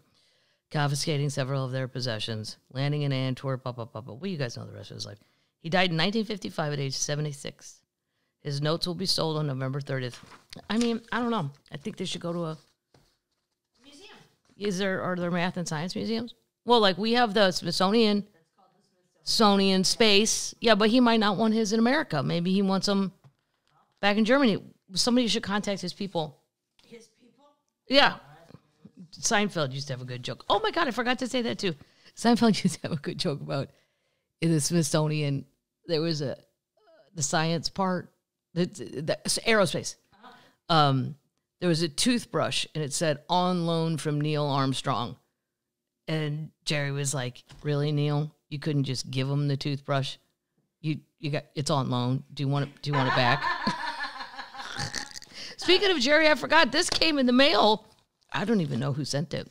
confiscating several of their possessions, landing in Antwerp. Blah, blah, blah, blah. Well, you guys know the rest of his life. He died in 1955 at age 76. His notes will be sold on November 30th. I mean, I don't know. I think they should go to a. Museum. Is there are there math and science museums? Well, like we have the Smithsonian, Smithsonian Space. Yeah, but he might not want his in America. Maybe he wants them back in Germany. Somebody should contact his people. His people. Yeah. Seinfeld used to have a good joke. Oh my god, I forgot to say that too. Seinfeld used to have a good joke about in the Smithsonian. There was a the science part, the, the aerospace. Um, there was a toothbrush and it said on loan from Neil Armstrong, and Jerry was like, "Really, Neil? You couldn't just give him the toothbrush? You you got it's on loan. Do you want it? Do you want it back?" Speaking of Jerry, I forgot this came in the mail. I don't even know who sent it.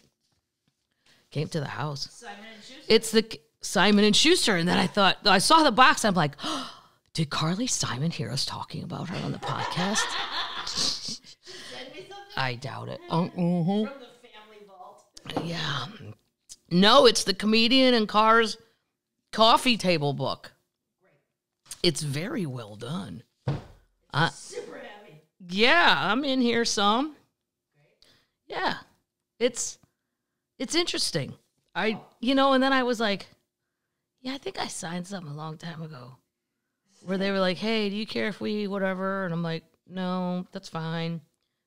Came to the house. Simon and Schuster. It's the Simon and Schuster, and then I thought I saw the box. I'm like, did Carly Simon hear us talking about her on the podcast? Send me something I doubt it. Oh, mhm. from the family vault. yeah. No, it's the comedian and Cars coffee table book. It's very well done. Uh, Super. Yeah, I'm in here some. Yeah. It's it's interesting. I you know, and then I was like, yeah, I think I signed something a long time ago. Where they were like, "Hey, do you care if we whatever?" And I'm like, "No, that's fine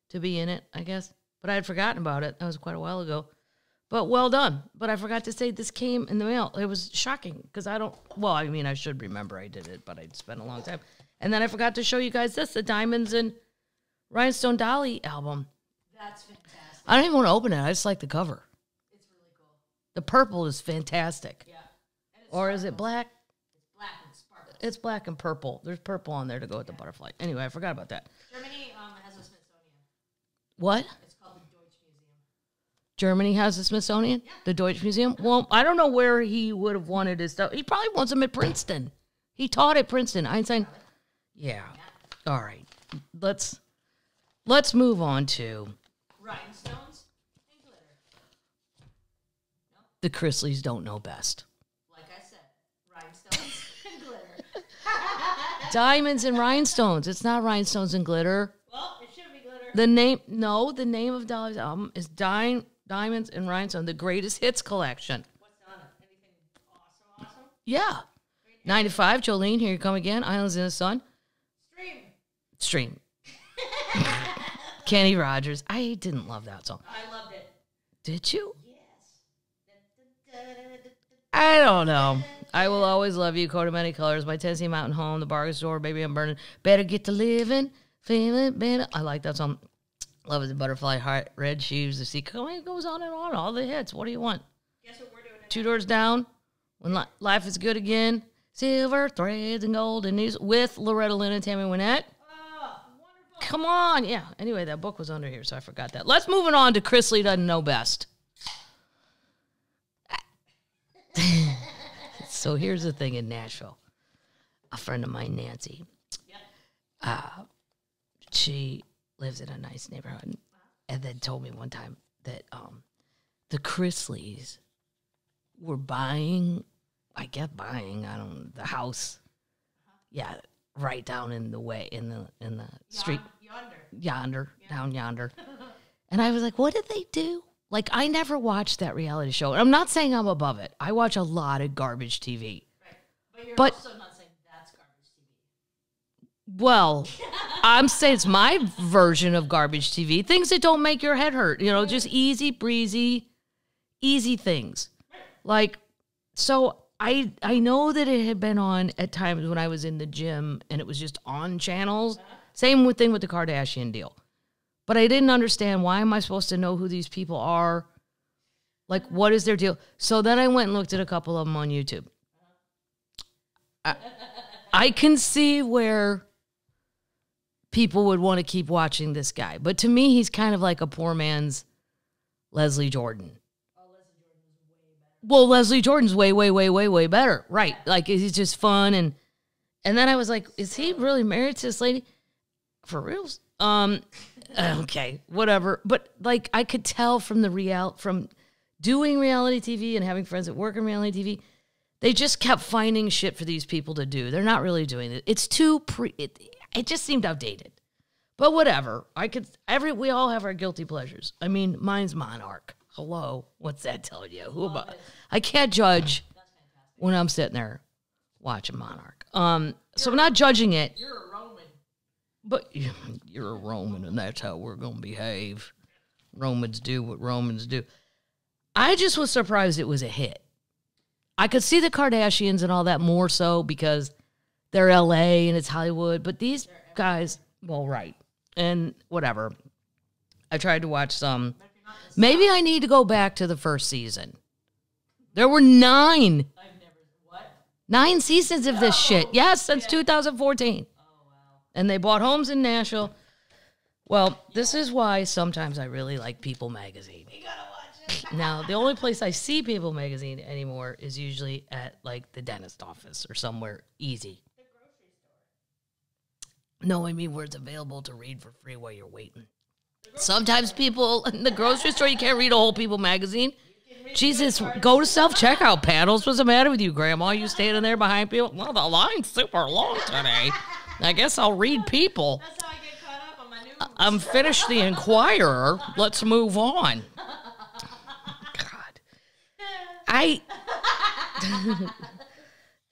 to be in it, I guess." But I had forgotten about it. That was quite a while ago. But well done. But I forgot to say this came in the mail. It was shocking because I don't. Well, I mean, I should remember I did it, but I'd spent a long time. And then I forgot to show you guys this: the Diamonds and Rhinestone Dolly album. That's fantastic. I don't even want to open it. I just like the cover. It's really cool. The purple is fantastic. Yeah. It's Or is it black? black and sparkles. It's black and purple. There's purple on there to go with the butterfly. Anyway, I forgot about that. Germany um, has a Smithsonian. What? It's called the Deutsche Museum. Germany has the Smithsonian? The Deutsche Museum? Well, I don't know where he would have wanted his stuff. He probably wants them at Princeton. He taught at Princeton. Einstein. Yeah. All right. Let's let's move on to Rhinestones and glitter. the Chrisleys don't know best. Like I said, rhinestones and glitter. Diamonds and rhinestones. It's not rhinestones and glitter. Well, it should be glitter. The name, no, the name of Dolly's album is Dime, Diamonds and Rhinestones, the greatest hits collection. What's on it? Anything awesome, awesome? Yeah. 95, Jolene, Here You Come Again, Islands in the Sun, Stream. Stream. Kenny Rogers. I didn't love that song. I loved it. Did you? Yes. I don't know. I will always love you. Coat of many colors. My Tennessee Mountain home. The bargain store. Baby, I'm burning. Better get to living. Feeling better. I like that song. Love is a butterfly heart. Red shoes. The sea. It goes on and on. All the hits. What do you want? Guess what we're doing? Two doors down. When li- life is good again. Silver threads and golden news with Loretta Lynn and Tammy Wynette. Come on. Yeah. Anyway, that book was under here, so I forgot that. Let's move it on to Chrisley Doesn't Know Best. so here's the thing in Nashville. A friend of mine, Nancy, uh, she lives in a nice neighborhood and then told me one time that um, the Chrisleys were buying, I guess buying, I don't the house. Yeah, right down in the way in the in the street Yonder. yonder, down yonder. And I was like, what did they do? Like, I never watched that reality show. And I'm not saying I'm above it. I watch a lot of garbage TV. But you're But- also not saying that's garbage TV. Well, I'm saying it's my version of garbage TV. Things that don't make your head hurt. You know, just easy breezy, easy things. Like, so I I know that it had been on at times when I was in the gym and it was just on channels. Same with thing with the Kardashian deal. But I didn't understand why am I supposed to know who these people are? Like, what is their deal? So then I went and looked at a couple of them on YouTube. I, I can see where people would want to keep watching this guy. But to me, he's kind of like a poor man's Leslie Jordan. Well, Leslie Jordan's way, way, way, way, way better. Right. Like he's just fun and and then I was like, is he really married to this lady? For reals? Um okay, whatever. But like I could tell from the real from doing reality TV and having friends that work in reality TV, they just kept finding shit for these people to do. They're not really doing it. It's too pre it, it just seemed outdated. But whatever. I could every we all have our guilty pleasures. I mean, mine's Monarch. Hello. What's that telling you? Who am I? I can't judge when I'm sitting there watching Monarch. Um so I'm not judging it. You're a Roman. But you're a Roman, and that's how we're going to behave. Romans do what Romans do. I just was surprised it was a hit. I could see the Kardashians and all that more so because they're LA and it's Hollywood, but these guys, well, right. And whatever. I tried to watch some. Maybe I need to go back to the first season. There were nine. I've never. What? Nine seasons of this shit. Yes, since 2014. And they bought homes in Nashville. Well, this is why sometimes I really like People magazine. You gotta watch it. Now, the only place I see People magazine anymore is usually at like the dentist office or somewhere easy. No, I mean where it's available to read for free while you're waiting. Sometimes people in the grocery store, you can't read a whole People magazine. Jesus, go to self checkout panels. What's the matter with you, Grandma? You standing there behind people? Well, the line's super long today. I guess I'll read People. I'm finished the Inquirer. Let's move on. God, I.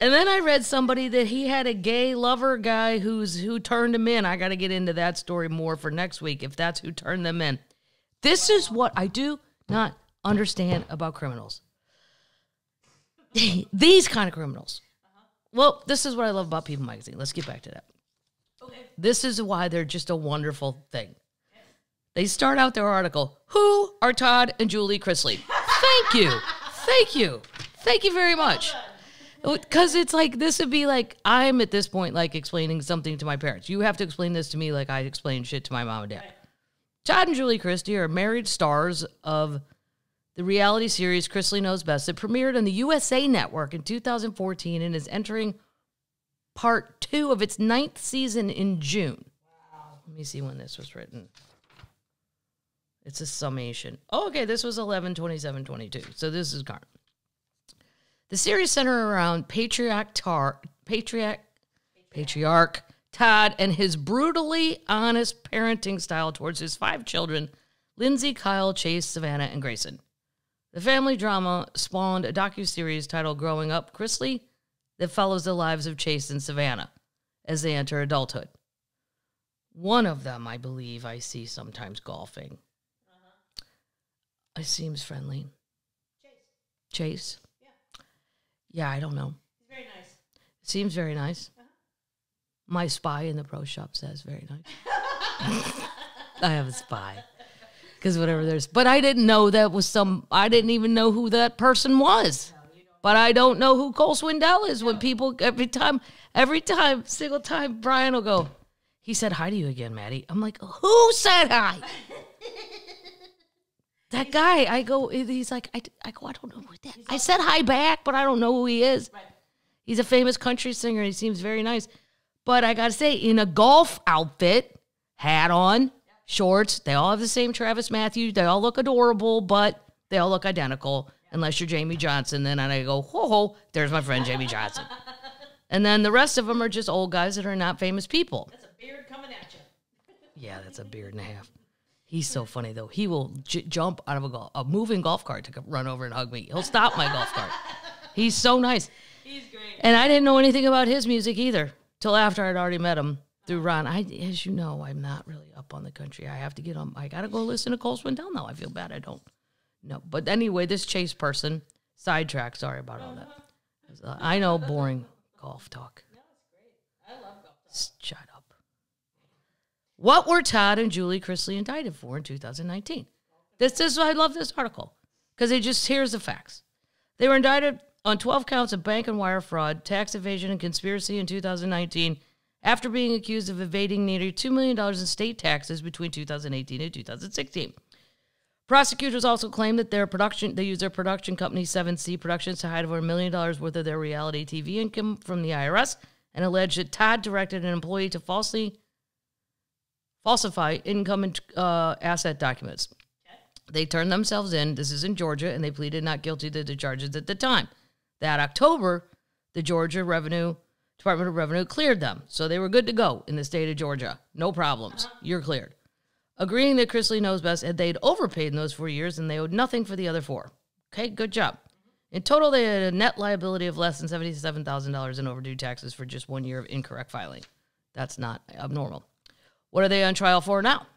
and then I read somebody that he had a gay lover guy who's who turned him in. I got to get into that story more for next week if that's who turned them in. This is what I do not understand about criminals. These kind of criminals. Uh-huh. Well, this is what I love about People Magazine. Let's get back to that. Okay. This is why they're just a wonderful thing. They start out their article, Who are Todd and Julie Chrisley? Thank you. Thank you. Thank you very much. Oh, because it's like, this would be like, I'm at this point like explaining something to my parents. You have to explain this to me like I explain shit to my mom and dad. Todd and Julie Chrisley are married stars of the reality series Chrisley Knows Best that premiered on the USA Network in 2014 and is entering part two of its ninth season in June. Let me see when this was written. It's a summation. Oh, okay. This was 11 27 22. So this is current. The series center around patriarch Tar, patriarch, patriarch Todd and his brutally honest parenting style towards his five children Lindsay, Kyle, Chase, Savannah, and Grayson. The family drama spawned a docu-series titled Growing Up Chrisley that follows the lives of Chase and Savannah as they enter adulthood. One of them, I believe, I see sometimes golfing. Uh-huh. It seems friendly. Chase. Chase. Yeah, I don't know. He's very nice. Seems very nice. My spy in the pro shop says very nice. I have a spy. Because whatever there's, but I didn't know that was some. I didn't even know who that person was. But I don't know who Cole Swindell is. When people every time, every time, single time, Brian will go. He said hi to you again, Maddie. I'm like, who said hi? that guy. I go. He's like, I, I go. I don't know who that. I said hi back, but I don't know who he is. Right. He's a famous country singer. He seems very nice. But I gotta say, in a golf outfit, hat on, shorts, they all have the same Travis Matthews. They all look adorable, but they all look identical. Unless you're Jamey Johnson, then I go, ho ho, there's my friend Jamey Johnson. and then the rest of them are just old guys that are not famous people. That's a beard coming at you. Yeah, that's a beard and a half. He's so funny though. He will j- jump out of a, a moving golf cart to run over and hug me. He'll stop my golf cart. He's so nice. He's great. And I didn't know anything about his music either till after I'd already met him through Ron. I, as you know, I'm not really up on the country. I have to get on. I gotta go listen to Cole Swindell now. I feel bad. I don't. No, but anyway, this Chase person sidetrack. Sorry about all that. I know boring golf talk. No, it's great. I love golf. S- Shut up. What were Todd and Julie Chrisley indicted for in 2019? This is why I love this article because it just here's the facts. They were indicted on 12 counts of bank and wire fraud, tax evasion, and conspiracy in 2019 after being accused of evading nearly $2 million in state taxes between 2018 and 2016. Prosecutors also claim that their production they used their production company 7C Productions to hide over a million dollars worth of their reality TV income from the IRS and alleged that Todd directed an employee to falsely falsify income and uh, asset documents. They turned themselves in. This is in Georgia, and they pleaded not guilty to the charges at the time. That October, the Georgia Revenue Department of Revenue cleared them, so they were good to go in the state of Georgia. No problems. You're cleared. Agreeing that Chrisley knows best, and they'd overpaid in those four years, and they owed nothing for the other four. Okay, good job. In total, they had a net liability of less than seventy-seven thousand dollars in overdue taxes for just one year of incorrect filing. That's not abnormal. What are they on trial for now?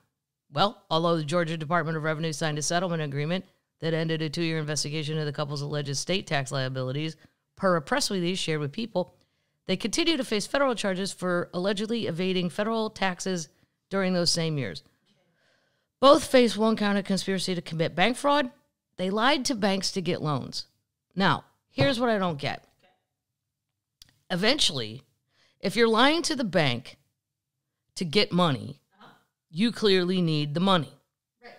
Well, although the Georgia Department of Revenue signed a settlement agreement that ended a two year investigation of the couple's alleged state tax liabilities, per a press release shared with People, they continue to face federal charges for allegedly evading federal taxes during those same years. Both face one count of conspiracy to commit bank fraud. They lied to banks to get loans. Now, here's what I don't get. Eventually, if you're lying to the bank to get money, uh-huh. you clearly need the money. Right.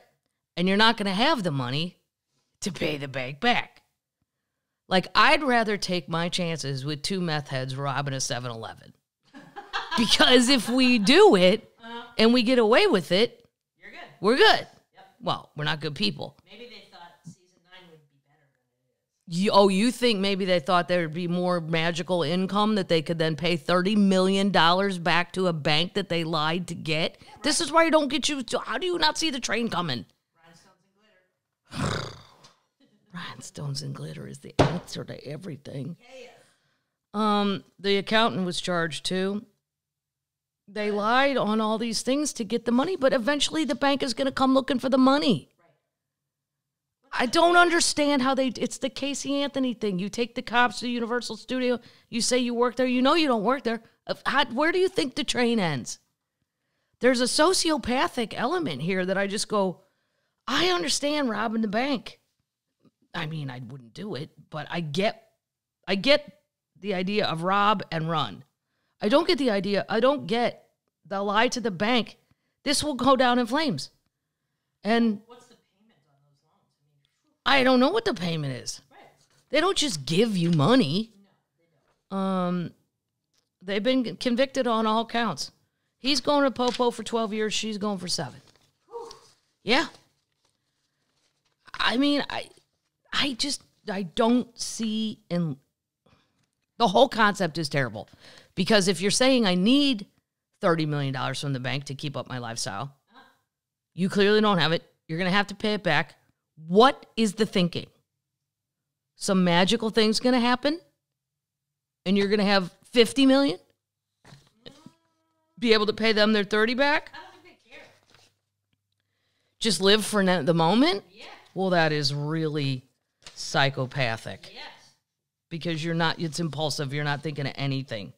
And you're not going to have the money to pay the bank back. Like, I'd rather take my chances with two meth heads robbing a 7 Eleven. because if we do it uh-huh. and we get away with it, You're good. we're good. Well, we're not good people. Maybe they thought season nine would be better than it is. You, oh, you think maybe they thought there'd be more magical income that they could then pay $30 million back to a bank that they lied to get? This is why you don't get you. To, how do you not see the train coming? Rhinestones and glitter. Rhinestones and glitter is the answer to everything. Um, the accountant was charged too. They lied on all these things to get the money, but eventually the bank is going to come looking for the money. I don't understand how they. It's the Casey Anthony thing. You take the cops to Universal Studio. You say you work there. You know you don't work there. How, where do you think the train ends? There's a sociopathic element here that I just go. I understand robbing the bank. I mean, I wouldn't do it, but I get, I get the idea of rob and run. I don't get the idea. I don't get the lie to the bank. This will go down in flames, and What's the payment on those loans? I don't know what the payment is. They don't just give you money. Um, they've been convicted on all counts. He's going to Popo for 12 years. She's going for seven. Yeah. I mean, I, I just, I don't see in the whole concept is terrible because if you're saying I need $30 million from the bank to keep up my lifestyle, you clearly don't have it. You're going to have to pay it back. What is the thinking? Some magical thing's going to happen and you're going to have 50 million? Be able to pay them their 30 back? I don't think they care. Just live for the moment? Yeah. Well, that is really psychopathic. Yes. because you're not. It's impulsive. You're not thinking of anything.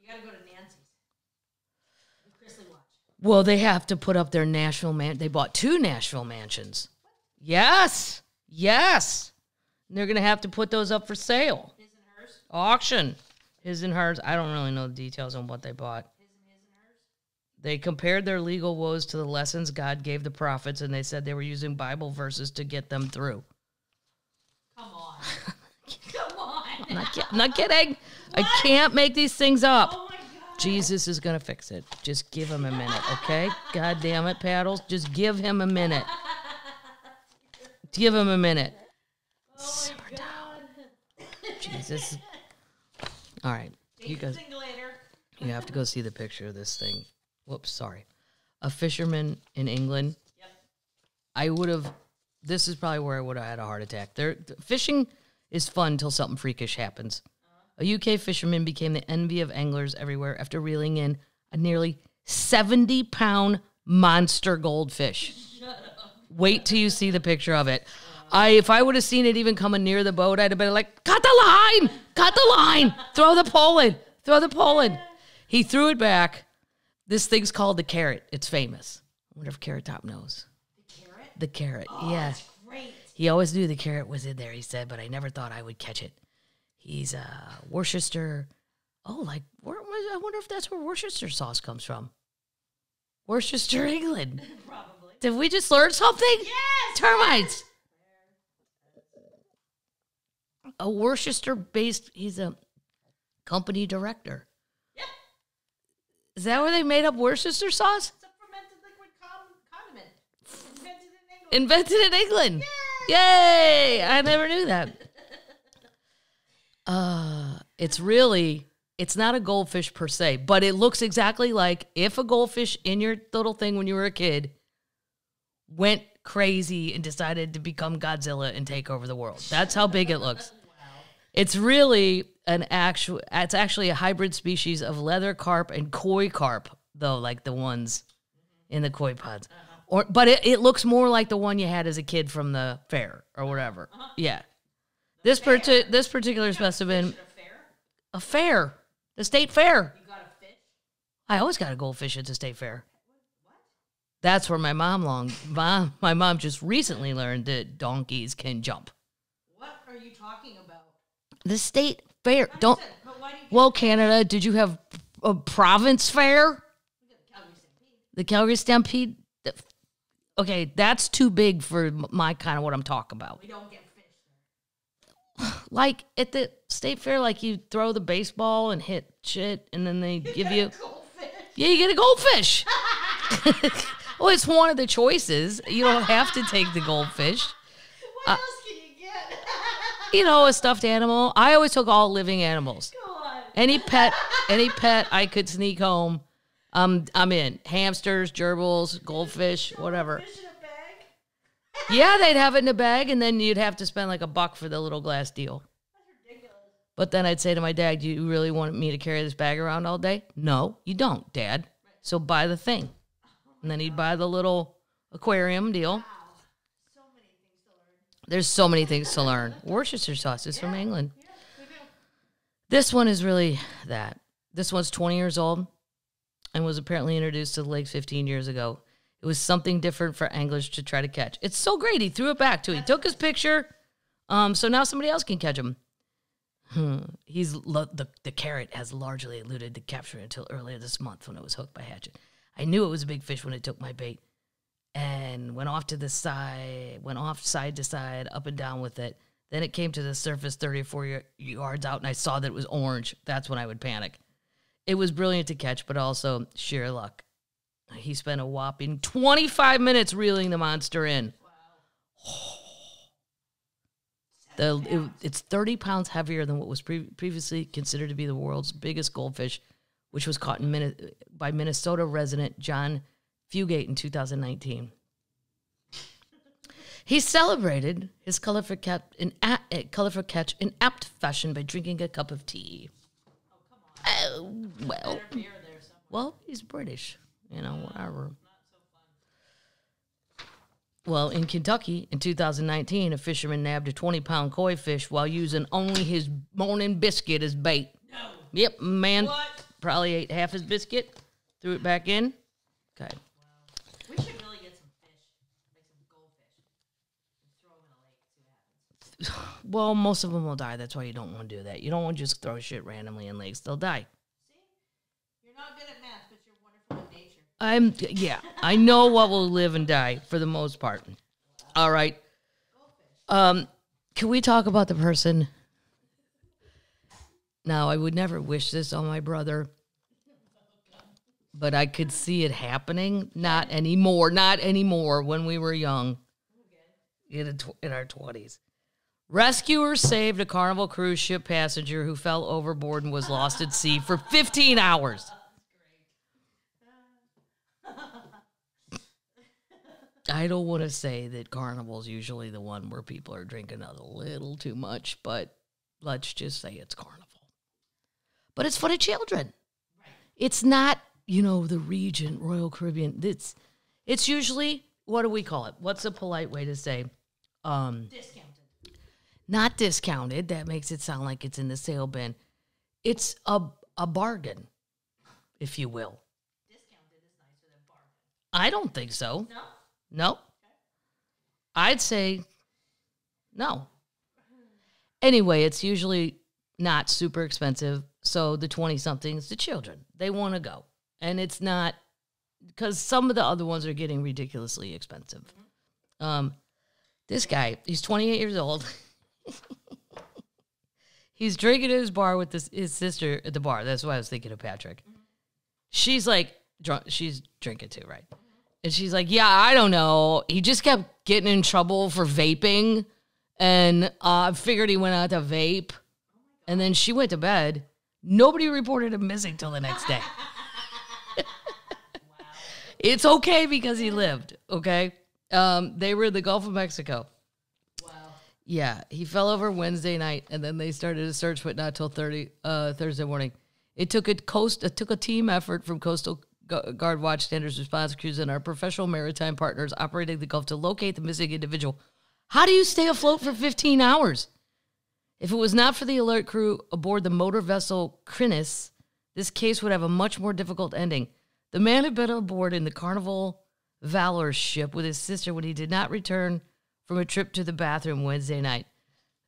You gotta go to Nancy's. Watch. Well, they have to put up their Nashville man. They bought two Nashville mansions. Yes, yes. And they're gonna have to put those up for sale. His and hers. Auction. His and hers. I don't really know the details on what they bought. His and his and hers. They compared their legal woes to the lessons God gave the prophets, and they said they were using Bible verses to get them through. Come on. Come on. I'm not, ki- I'm not kidding. I can't make these things up. Oh my god. Jesus is gonna fix it. Just give him a minute, okay? God damn it, paddles. Just give him a minute. Give him a minute. Simmer down. Jesus. All right, you guys. Later. You have to go see the picture of this thing. Whoops, sorry. A fisherman in England. Yep. I would have. This is probably where I would have had a heart attack. There, fishing is fun until something freakish happens. A UK fisherman became the envy of anglers everywhere after reeling in a nearly 70 pound monster goldfish. Wait till you see the picture of it. I if I would have seen it even coming near the boat, I'd have been like, cut the line, cut the line, throw the pole in, throw the pole in. He threw it back. This thing's called the carrot. It's famous. I wonder if Carrot Top knows. The carrot. The carrot. yeah. Great. He always knew the carrot was in there, he said, but I never thought I would catch it. He's uh Worcester. Oh, like where, where- I wonder if that's where Worcester sauce comes from. Worcester, England. Probably. Did we just learn something? Yes. Termites. A Worcester based, he's a company director. Yeah. Is that where they made up Worcester sauce? It's a fermented liquid condiment. Invented in England. Invented in England. Yay! I never knew that. Uh, it's really, it's not a goldfish per se, but it looks exactly like if a goldfish in your little thing when you were a kid went crazy and decided to become Godzilla and take over the world. That's how big it looks. wow. It's really an actual, it's actually a hybrid species of leather carp and koi carp, though, like the ones in the koi pods. Uh-huh. Or, but it, it looks more like the one you had as a kid from the fair or uh-huh. whatever. Uh-huh. Yeah. This parti- this particular specimen, a fair. a fair, the state fair. You got a fish. I always got a goldfish at the state fair. That's where my mom long mom my mom just recently learned that donkeys can jump. What are you talking about? The state fair. Don't Listen, But why do well, Canada. Did you have a province fair? we got a Calgary Stampede? The Calgary Stampede. The- Okay, that's too big for my kind of what I'm talking about. We don't get fish. Like at the state fair, like you throw the baseball and hit shit, and then they give you Goldfish. yeah, you get a goldfish. well, it's one of the choices. You don't have to take the goldfish. What else can you get? You know, a stuffed animal. I always took all living animals. Go on. Any pet, any pet I could sneak home. Um, I'm in. Hamsters, gerbils, goldfish, whatever. Fish in a bag? Yeah, they'd have it in a bag, and then you'd have to spend like a buck for the little glass deal. That's ridiculous. But then I'd say to my dad, "Do you really want me to carry this bag around all day?" No, you don't, Dad. So buy the thing, and then he'd buy the little aquarium deal. Wow. So many things to learn. There's so many things to learn. Worcestershire sauce is from England. This one is really that. This one's 20 years old and was apparently introduced to the lake 15 years ago. It was something different for anglers to try to catch. It's so great. He threw it back too. He took his picture. Um, so now somebody else can catch him. Hmm. He's lo- the the carrot has largely eluded the capture until earlier this month when it was hooked by Hackett. I knew it was a big fish when it took my bait, and went off to the side, went off side to side, up and down with it. Then it came to the surface 34 y- yards out, and I saw that it was orange. That's when I would panic. It was brilliant to catch, but also sheer luck. He spent a whopping 25 minutes reeling the monster in. The, it- it's 30 pounds heavier than what was pre- previously considered to be the world's biggest goldfish, which was caught in by Minnesota resident John Fugate in 2019. He celebrated his colorful catch in, a- colorful catch in apt fashion by drinking a cup of tea. Oh, well, there somewhere. well, he's British, you know, whatever. Well, in Kentucky in 2019, a fisherman nabbed a 20 pound koi fish while using only his morning biscuit as bait. No. Yep, man What? Probably ate half his biscuit, threw it back in. Okay. We should really get some fish, like some goldfish, and throw them in a lake. See what happens. Well, most of them will die. That's why you don't want to do that. You don't want to just throw shit randomly in lakes. They'll die. See, you're not good at math, but you're wonderful at nature. I'm yeah. I know what will live and die for the most part. All right. Um, can we talk about the person? Now, I would never wish this on my brother, but I could see it happening. Not anymore. Not anymore. When we were young, in, in our twenties, rescuers saved a Carnival cruise ship passenger who fell overboard and was lost at sea for 15 hours. I don't want to say that Carnival's usually the one where people are drinking a little too much, but let's just say it's Carnival. But it's for the children. It's not, you know, the Regent, Royal Caribbean. It's it's usually what do we call it? What's a polite way to say? Um, Discounted. not discounted. That makes it sound like it's in the sale bin. It's a a bargain, if you will. Discounted is nicer than bargain. I don't think so. No. No. I'd say no. Anyway, it's usually not super expensive. So the 20 somethings, the children, they want to go. And it's not because some of the other ones are getting ridiculously expensive. Um, this guy, he's 28 years old. he's drinking at his bar with this, his sister at the bar. That's why I was thinking of Patrick. She's like, drunk. She's drinking too, right? And she's like, Yeah, I don't know. He just kept getting in trouble for vaping. And uh, I figured he went out to vape. And then she went to bed. Nobody reported him missing till the next day. It's okay because he lived, okay? Um, they were in the Gulf of Mexico. Wow. Yeah, he fell over Wednesday night, and then they started a search, but not till thirty uh, Thursday morning. It took a coast, it took a team effort from Coastal Guard Watch Standards Response Crews and our professional maritime partners operating the Gulf to locate the missing individual. How do you stay afloat for fifteen hours? If it was not for the alert crew aboard the motor vessel Crinus, this case would have a much more difficult ending. The man had been aboard in the Carnival Valor ship with his sister when he did not return from a trip to the bathroom Wednesday night.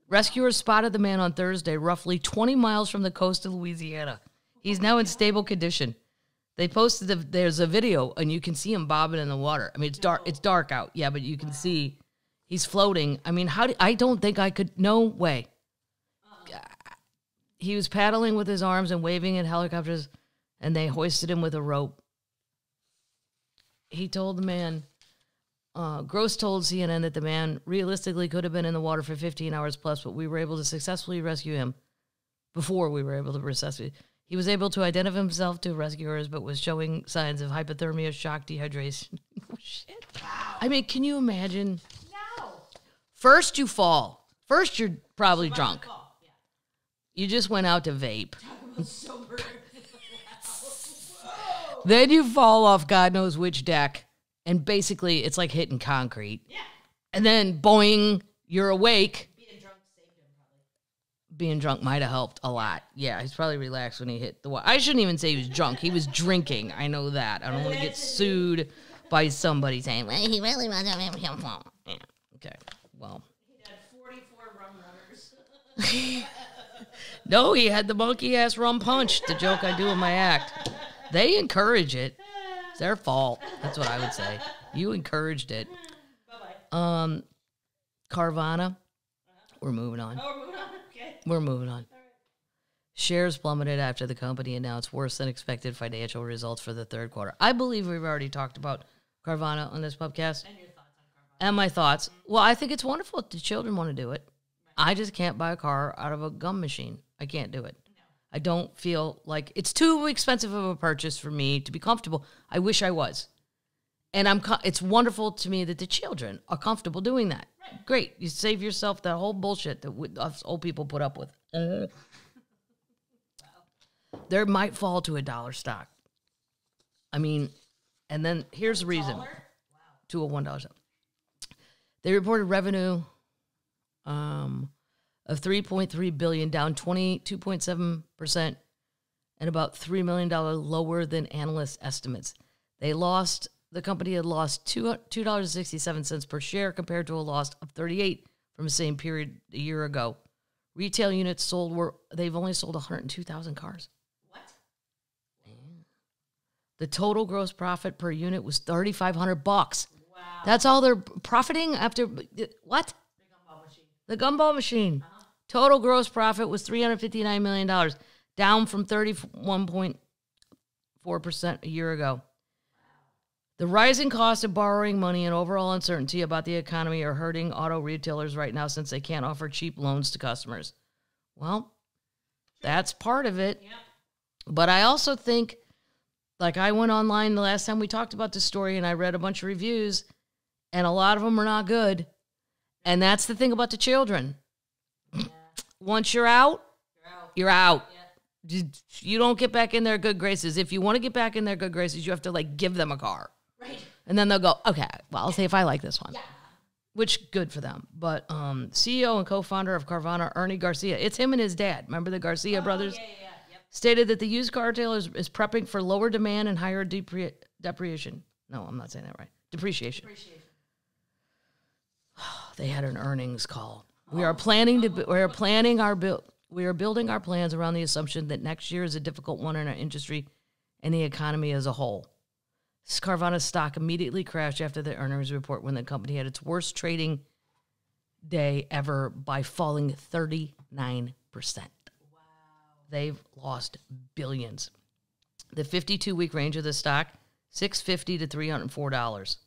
Rescuers spotted the man on Thursday, roughly 20 miles from the coast of Louisiana. He's now in stable condition. They posted the, there's a video and you can see him bobbing in the water. I mean, it's dark. It's dark out. Yeah, but you can see he's floating. I mean, how? Do, I don't think I could. No way. He was paddling with his arms and waving at helicopters, and they hoisted him with a rope. He told the man. Uh, Gross told CNN that the man realistically could have been in the water for 15 hours plus, but we were able to successfully rescue him before we were able to rescue. He was able to identify himself to rescuers, but was showing signs of hypothermia, shock, dehydration. oh, shit. I mean, can you imagine? No. First, you fall. First, you're probably drunk. You just went out to vape. Sober. Then you fall off God knows which deck, and basically it's like hitting concrete. yeah. And then, boing, you're awake. Being drunk saved him probably. Being drunk might have helped a lot. Yeah, he's probably relaxed when he hit the water. I shouldn't even say he was drunk. He was drinking. I know that. I don't want to get sued by somebody saying, well, he really was having him fall. Yeah. Okay. Well, He had 44 rum runners. no, he had the monkey ass rum punch, the joke I do in my act. They encourage it. It's their fault. That's what I would say. You encouraged it. Bye-bye. Um, Carvana. We're moving on. Oh, we're moving on. Okay. We're moving on. Shares plummeted after the company announced worse than expected financial results for the third quarter. I believe we've already talked about Carvana on this podcast. And your thoughts on Carvana? And my thoughts. Well, I think it's wonderful if the children want to do it. I just can't buy a car out of a gum machine. I can't do it. I don't feel like it's too expensive of a purchase for me to be comfortable. I wish I was. And I'm co- it's wonderful to me that the children are comfortable doing that. Great. You save yourself that whole bullshit that we, us old people put up with. Uh. There might fall to a dollar stock. I mean, and then here's the reason Dollar? to a one dollar. They reported revenue um, of 3.3 billion, down 22.7 percent, and about three million dollar lower than analyst estimates. They lost. The company had lost two two dollars sixty seven cents per share compared to a loss of 38 from the same period a year ago. Retail units sold were they've only sold 102,000 cars. What? The total gross profit per unit was 3,500 bucks. Wow. That's all they're profiting after what? The gumball machine. The gumball machine. Uh-huh. Total gross profit was $359 million, down from 31.4% a year ago. The rising cost of borrowing money and overall uncertainty about the economy are hurting auto retailers right now since they can't offer cheap loans to customers. Well, that's part of it. Yep. But I also think, like, I went online the last time we talked about this story and I read a bunch of reviews, and a lot of them are not good. And that's the thing about the children. Once you're out, You're out. you're out. Yeah. You- don't get back in their good graces. If you want to get back in their good graces, you have to, like, give them a car. Right. And then they'll go, okay, well, I'll see if I like this one. Yeah. Which good for them. But um, CEO and co-founder of Carvana, Ernie Garcia, it's him and his dad. Remember the Garcia brothers? Oh, Yeah, yeah, yeah. Yep. stated that the used car retailer is, is prepping for lower demand and higher depre- depreciation. No, I'm not saying that right. Depreciation. Appreciate it. They had an earnings call. We are planning to. We are planning our build. We are building our plans around the assumption that next year is a difficult one in our industry and the economy as a whole. Carvana's stock immediately crashed after the earnings report when the company had its worst trading day ever by falling 39%. Wow. They've lost billions. The 52 week range of the stock, 650 to $304.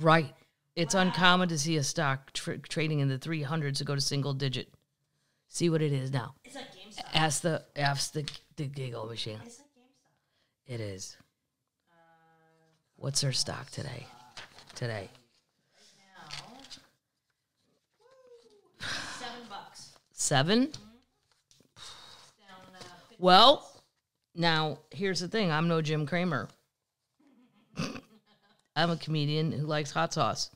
Right. It's uncommon to see a stock tr- trading in the 300s to go to single digit. See what it is now. It's like GameStop. Ask the ask the the giggle machine. It's like GameStop. It is. Uh, What's their stock today? Uh, today. Now. Seven bucks. Seven? Mm-hmm. Down. Uh, 50. Well, now here's the thing. I'm no Jim Cramer. I'm a comedian who likes hot sauce.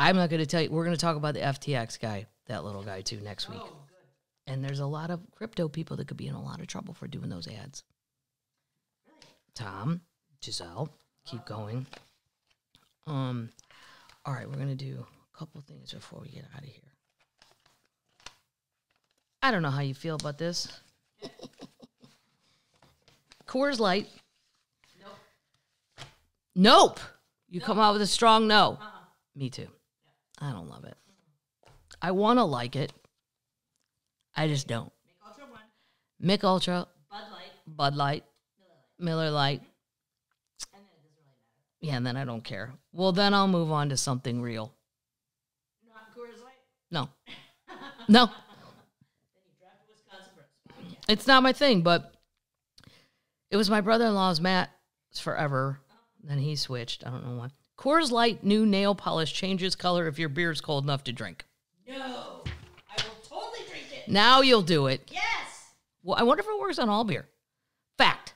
I'm not going to tell you. We're going to talk about the FTX guy, that little guy too, next week. Oh. And there's a lot of crypto people that could be in a lot of trouble for doing those ads. Tom, Giselle, keep going. Um, all right, we're gonna do a couple things before we get out of here. I don't know how you feel about this. Coors Light. Nope. Nope. You come out with a strong no. Uh-uh. Me too. I don't love it. I want to like it. I just don't. Make Ultra One. Mich Ultra, Bud Light. Bud Light, Miller Lite. Miller mm-hmm. Light. And then it doesn't really matter. Yeah, and then I don't care. Well, then I'll move on to something real. Not Coors Light. No. No, Then you drive to Wisconsin for a spy cat. it's not my thing, but it was my brother in law's Matt forever. Uh-huh. Then he switched. I don't know why. Coors Light new nail polish changes color if your beer's cold enough to drink. No. I will totally drink it. Now you'll do it. Yes. Well, I wonder if it works on all beer. Fact.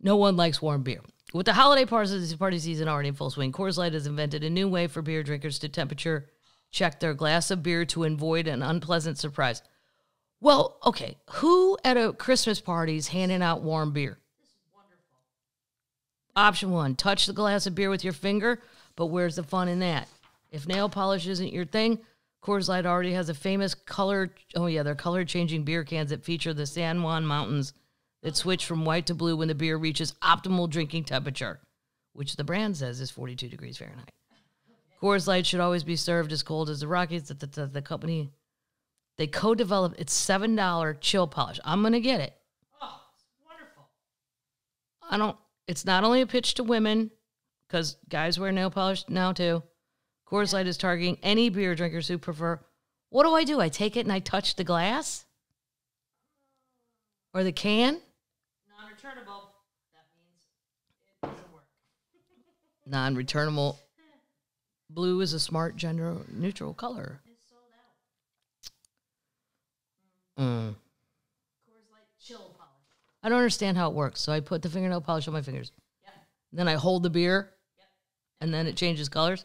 No one likes warm beer. With the holiday party season already in full swing, Coors Light has invented a new way for beer drinkers to temperature check their glass of beer to avoid an unpleasant surprise. Well, okay, who at a Christmas party is handing out warm beer? This is wonderful. Option one, touch the glass of beer with your finger, but where's the fun in that? If nail polish isn't your thing, Coors Light already has a famous color. Oh yeah, they're color changing beer cans that feature the San Juan Mountains that switch from white to blue when the beer reaches optimal drinking temperature, which the brand says is 42 degrees Fahrenheit. Coors Light should always be served as cold as the Rockies. The, the, the, the company they co-developed its seven dollar chill polish. I'm gonna get it. Oh, it's wonderful. I don't. It's not only a pitch to women, because guys wear nail polish now too. Coors Light is targeting any beer drinkers who prefer. What do I do? I take it and I touch the glass or the can. Non-returnable. That means it doesn't work. Non-returnable. Blue is a smart gender neutral color. It's sold out. Mm. Coors Light chill polish. I don't understand how it works. So I put the fingernail polish on my fingers. Yep. Then I hold the beer, Yep. and then it changes colors.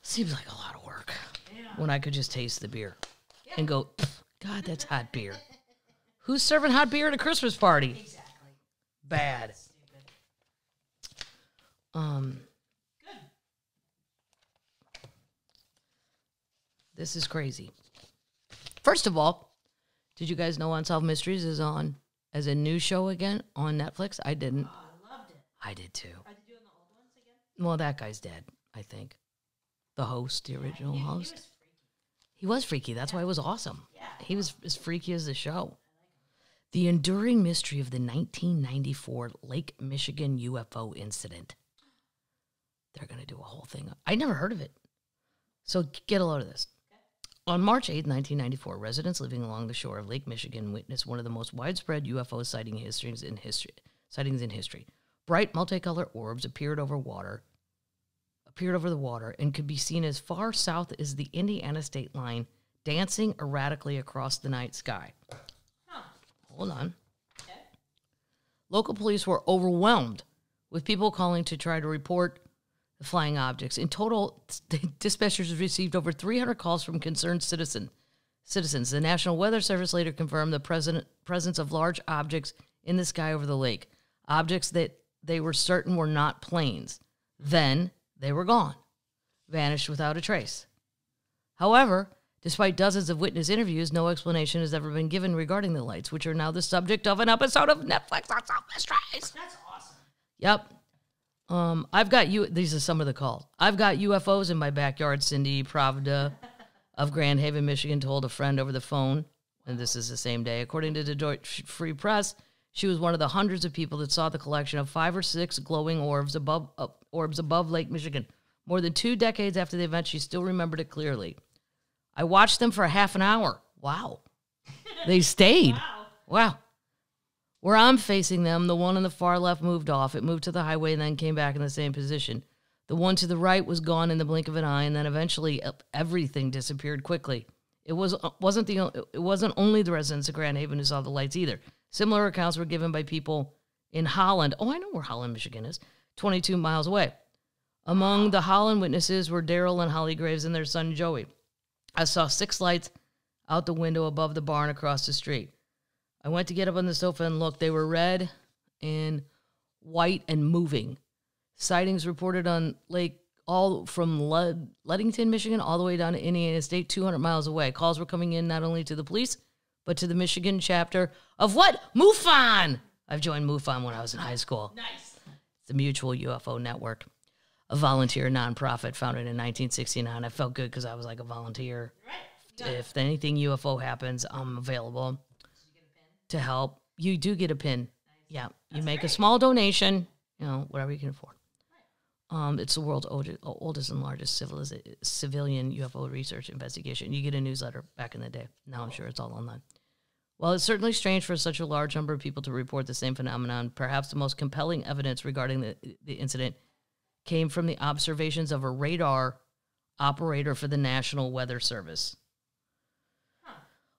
Seems like a lot of work when I could just taste the beer and go, God, that's hot beer. Who's serving hot beer at a Christmas party? Exactly. Bad. Um, Good. this is crazy. First of all, did you guys know Unsolved Mysteries is on as a new show again on Netflix? I didn't. Oh, I loved it. I did too. Are they doing the old ones again? Well, that guy's dead, I think. The host, the original He, he host. was freaky. He was freaky. That's why it was awesome. Yeah. He was as freaky as the show. The enduring mystery of the 1994 Lake Michigan UFO incident. They're going to do a whole thing. I never heard of it. So get a load of this. On March 8, 1994, residents living along the shore of Lake Michigan witnessed one of the most widespread UFO sighting histories in history. Sightings in history. Bright multicolored orbs appeared over water, appeared over the water, and could be seen as far south as the Indiana state line, dancing erratically across the night sky. Huh. Hold on. Okay. Local police were overwhelmed with people calling to try to report the flying objects. In total, dispatchers received over 300 calls from concerned citizen, citizens. The National Weather Service later confirmed the present, presence of large objects in the sky over the lake, objects that they were certain were not planes. Then they were gone, vanished without a trace. However, despite dozens of witness interviews, no explanation has ever been given regarding the lights, which are now the subject of an episode of Netflix Unsolved Mysteries. That's awesome. Yep. Um, I've got you. These are some of the calls. I've got UFOs in my backyard. Cindy Pravda of Grand Haven, Michigan, told a friend over the phone, and this is the same day. According to the Detroit Free Press, she was one of the hundreds of people that saw the collection of five or six glowing orbs above uh, orbs above Lake Michigan. More than two decades after the event, she still remembered it clearly. I watched them for a half an hour. Wow, they stayed. Wow. Wow. Where I'm facing them, the one on the far left moved off. It moved to the highway and then came back in the same position. The one to the right was gone in the blink of an eye, and then eventually everything disappeared quickly. It was uh, wasn't the it wasn't only the residents of Grand Haven who saw the lights either. Similar accounts were given by people in Holland. Oh, I know where Holland, Michigan is, 22 miles away. Among the Holland witnesses were Daryl and Holly Graves and their son Joey. I saw six lights out the window above the barn across the street. I went to get up on the sofa and look. They were red and white and moving. Sightings reported on Lake all from Lud- Ludington, Michigan, all the way down to Indiana State, 200 miles away. Calls were coming in not only to the police, but to the Michigan chapter of what? MUFON! I've joined MUFON when I was in high school. Nice. It's the Mutual UFO Network, a volunteer nonprofit founded in 1969. I felt good because I was like a volunteer. Right. If anything UFO happens, I'm available to help. You do get a pin. Yeah, you make a small donation, you know, whatever you can afford. Um, it's the world's oldest, oldest and largest civiliz- civilian UFO research investigation. You get a newsletter back in the day. Now I'm sure it's all online. While it's certainly strange for such a large number of people to report the same phenomenon, perhaps the most compelling evidence regarding the, the incident came from the observations of a radar operator for the National Weather Service.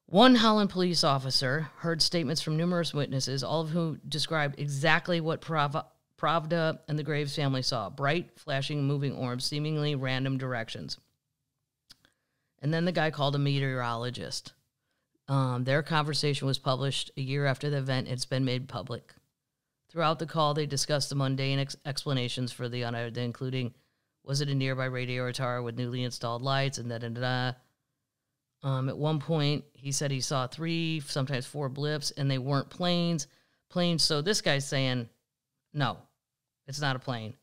One Holland police officer heard statements from numerous witnesses, all of whom described exactly what Prav- Pravda and the Graves family saw bright, flashing, moving orbs, seemingly random directions. And then the guy called a meteorologist. Um, their conversation was published a year after the event. It's been made public. Throughout the call, they discussed the mundane ex- explanations for the unearthed, including was it a nearby radio tower with newly installed lights and da da da. Um, at one point, he said he saw three, sometimes four blips, and they weren't planes. Planes. So this guy's saying, no, it's not a plane.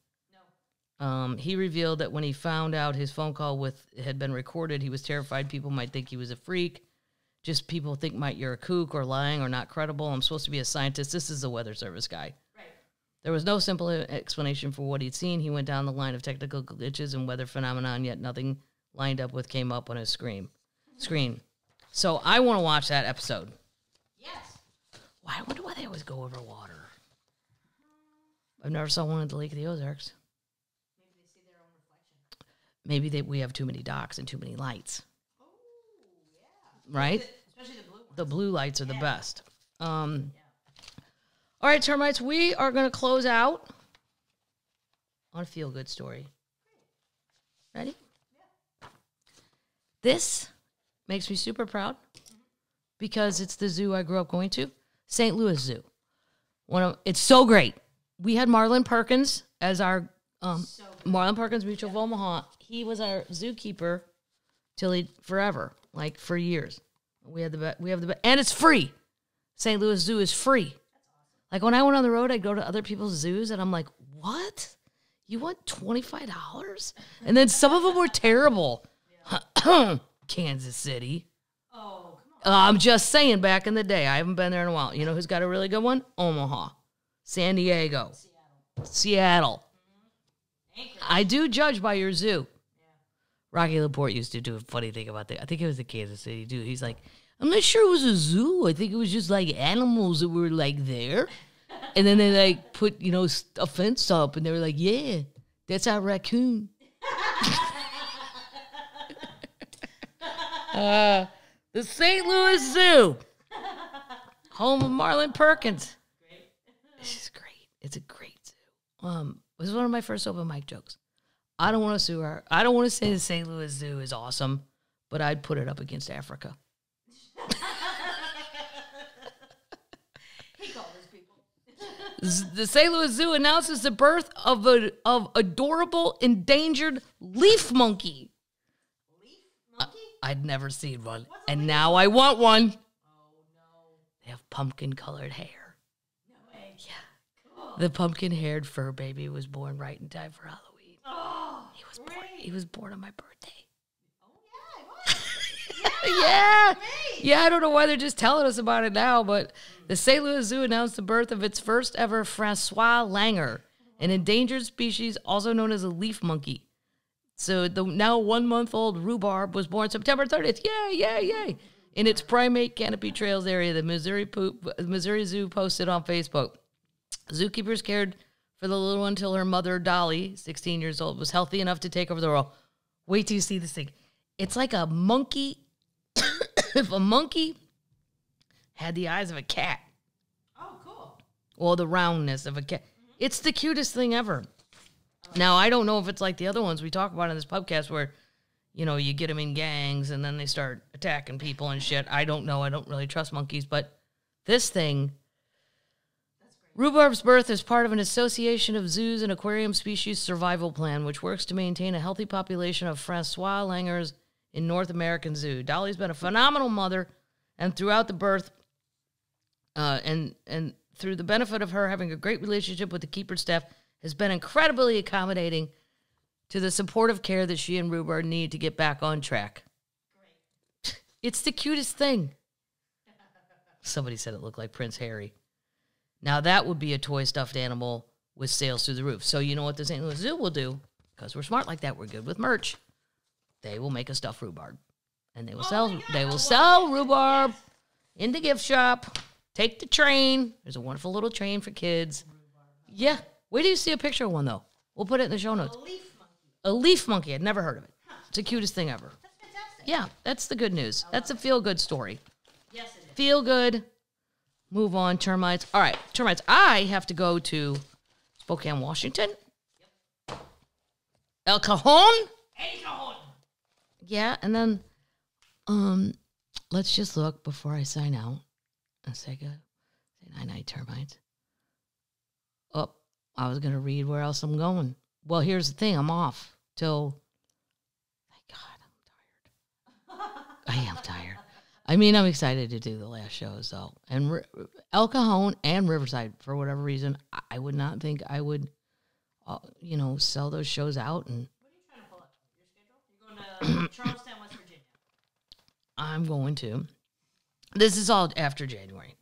No. Um, he revealed that when he found out his phone call with had been recorded, he was terrified people might think he was a freak. Just people think might you're a kook or lying or not credible. I'm supposed to be a scientist. This is the weather service guy. Right. There was no simple explanation for what he'd seen. He went down the line of technical glitches and weather phenomenon, yet nothing lined up with came up on his screen. Screen. So I want to watch that episode. Yes. Why? I wonder why they always go over water. I've never saw one at the Lake of the Ozarks. Maybe they see their own reflection. Maybe they, we have too many docks and too many lights, Oh, yeah. right? Especially the blue one. The blue lights are the best. Um, all right, termites, we are going to close out on a feel good story. Ready? Yeah. This makes me super proud because it's the zoo I grew up going to, St. Louis Zoo. One of it's so great. We had Marlin Perkins as our um, Marlin Perkins Mutual of Omaha. He was our zookeeper till he forever, like for years. We had the we have the and it's free. St. Louis Zoo is free. Like when I went on the road, I'd go to other people's zoos, and I'm like, "What? You want twenty five dollars?" And then some of them were terrible. Kansas City. Oh, come Uh, I'm just saying, back in the day, I haven't been there in a while. You know who's got a really good one? Omaha, San Diego, Seattle. Seattle. I do judge by your zoo. Rocky LaPorte used to do a funny thing about that. I think it was the Kansas City dude. He's like, I'm not sure it was a zoo. I think it was just like animals that were like there. And then they like put, you know, a fence up and they were like, yeah, that's our raccoon. Uh, the St. Louis Zoo, home of Marlin Perkins. This is great. It's a great zoo. Um, this is one of my first open mic jokes. I don't want to sue her. I don't want to say the St. Louis Zoo is awesome, but I'd put it up against Africa. He called his people. Z- The St. Louis Zoo announces the birth of a of adorable endangered leaf monkey. I'd never seen one, and now I want one. Oh no. They have pumpkin colored hair. No way. Yeah. The pumpkin haired fur baby was born right in time for Halloween. Oh, He was born. He was born on my birthday. Oh yeah, yeah. great. Yeah, I don't know why they're just telling us about it now, but the St. Louis Zoo announced the birth of its first ever Francois langur, an endangered species also known as a leaf monkey. So the now one month old rhubarb was born September 30th. Yay, yay, yay. In its primate canopy trails area, the Missouri, Poop, Missouri Zoo posted on Facebook. Zookeepers cared for the little one until her mother, Dolly, 16 years old, was healthy enough to take over the role. Wait till you see this thing. It's like a monkey. if a monkey had the eyes of a cat, Oh, cool. or the roundness of a cat, mm-hmm. it's the cutest thing ever. Now, I don't know if it's like the other ones we talk about in this podcast where, you know, you get them in gangs and then they start attacking people and shit. I don't know. I don't really trust monkeys, but this thing. Rhubarb's birth is part of an association of zoos and aquarium species survival plan, which works to maintain a healthy population of Francois langurs in North American Zoo. Dolly's been a phenomenal mother, and throughout the birth, uh, and and through the benefit of her having a great relationship with the keeper staff, has been incredibly accommodating to the supportive care that she and Rhubarb need to get back on track. It's the cutest thing. Somebody said it looked like Prince Harry. Now that would be a toy stuffed animal with sales through the roof. So you know what the St. Louis Zoo will do? Because we're smart like that, we're good with merch. They will make a stuffed rhubarb, and they will sell. They will sell rhubarb in the gift shop. Take the train. There's a wonderful little train for kids. Yeah. Where do you see a picture of one though? We'll put it in the show notes. A leaf monkey. A leaf monkey. I'd never heard of it. It's the cutest thing ever. That's fantastic. Yeah, that's the good news. That's a feel good story. Yes, it is. Feel good. Move on. Termites. All right, termites. I have to go to Spokane, Washington. El Cajon. El Cajon. Yeah, and then um let's just look before I sign out. and say good. Say night night termites. I was gonna read where else I'm going. Well, here's the thing, I'm off till thank God I'm tired. I am tired. I mean, I'm excited to do the last shows though. And El Cajon and Riverside, for whatever reason, I- I would not think I would, uh, you know, sell those shows out and What are you trying to pull up? Your schedule? You're going to Charlestown, West Virginia. I'm going to. This is all after January.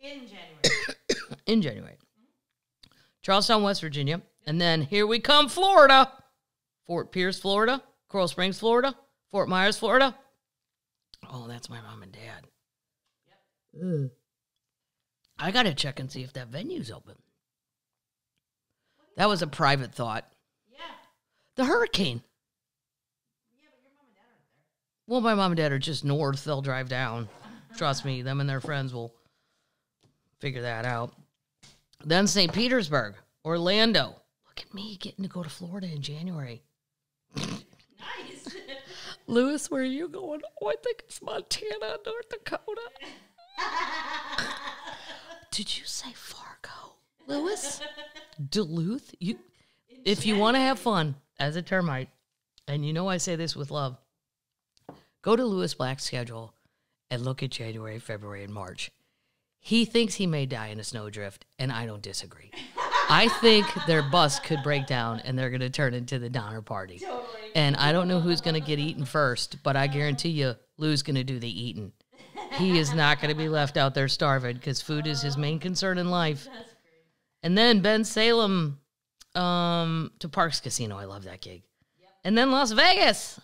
In January. In January. Charlestown, West Virginia. And then here we come, Florida. Fort Pierce, Florida. Coral Springs, Florida. Fort Myers, Florida. Oh, that's my mom and dad. Ugh. I got to check and see if that venue's open. That was a private thought. yeah. The hurricane. Yeah, but your mom and dad aren't there. Well, my mom and dad are just north. They'll drive down. Trust me, them and their friends will figure that out. Then St. Petersburg, Orlando. Look at me getting to go to Florida in January. Nice. Lewis, where are you going? Oh, I think it's Montana, North Dakota. Did you say Fargo, Lewis? Duluth? You, if you want to have fun as a termite, and you know I say this with love, go to Lewis Black's schedule and look at January, February, and March. He thinks he may die in a snowdrift, and I don't disagree. I think their bus could break down and they're going to turn into the Donner Party. And I don't know who's going to get eaten first, but I guarantee you, Lou's going to do the eating. He is not going to be left out there starving because food is his main concern in life. And then Bensalem um, to Parx Casino. I love that gig. And then Las Vegas.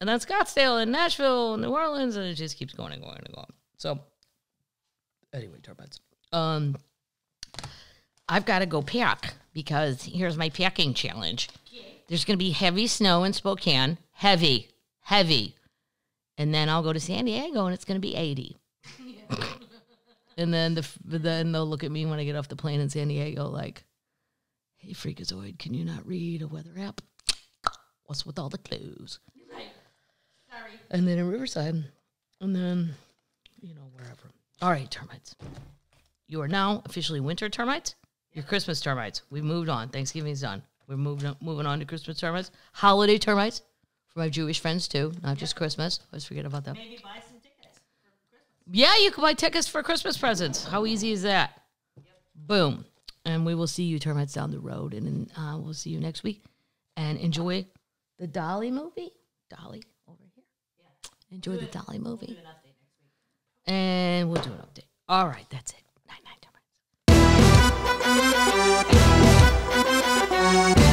And then Scottsdale and Nashville and New Orleans. And it just keeps going and going and going. So, anyway, Tarbuds. Um, I've got to go pack because here's my packing challenge. There's going to be heavy snow in Spokane. Heavy, heavy. And then I'll go to San Diego and it's going to be 80. and then the then they'll look at me when I get off the plane in San Diego like, "Hey, Freakazoid, can you not read a weather app? What's with all the clues?" Right. Sorry. And then in Riverside, and then you know wherever. All right, termites. You are now officially winter termites. Your Christmas termites. We've moved on. Thanksgiving's done. We're moving on, moving on to Christmas termites. Holiday termites for my Jewish friends too, not just Christmas. Always forget about them. Maybe buy some tickets for Christmas. Yeah, you can buy tickets for Christmas presents. How easy is that? Boom. And we will see you termites down the road, and uh, we'll see you next week. And enjoy the Dolly movie. Dolly over here. Yeah. Enjoy the Dolly movie, and we'll do an update. All right, that's it. Night, night, night.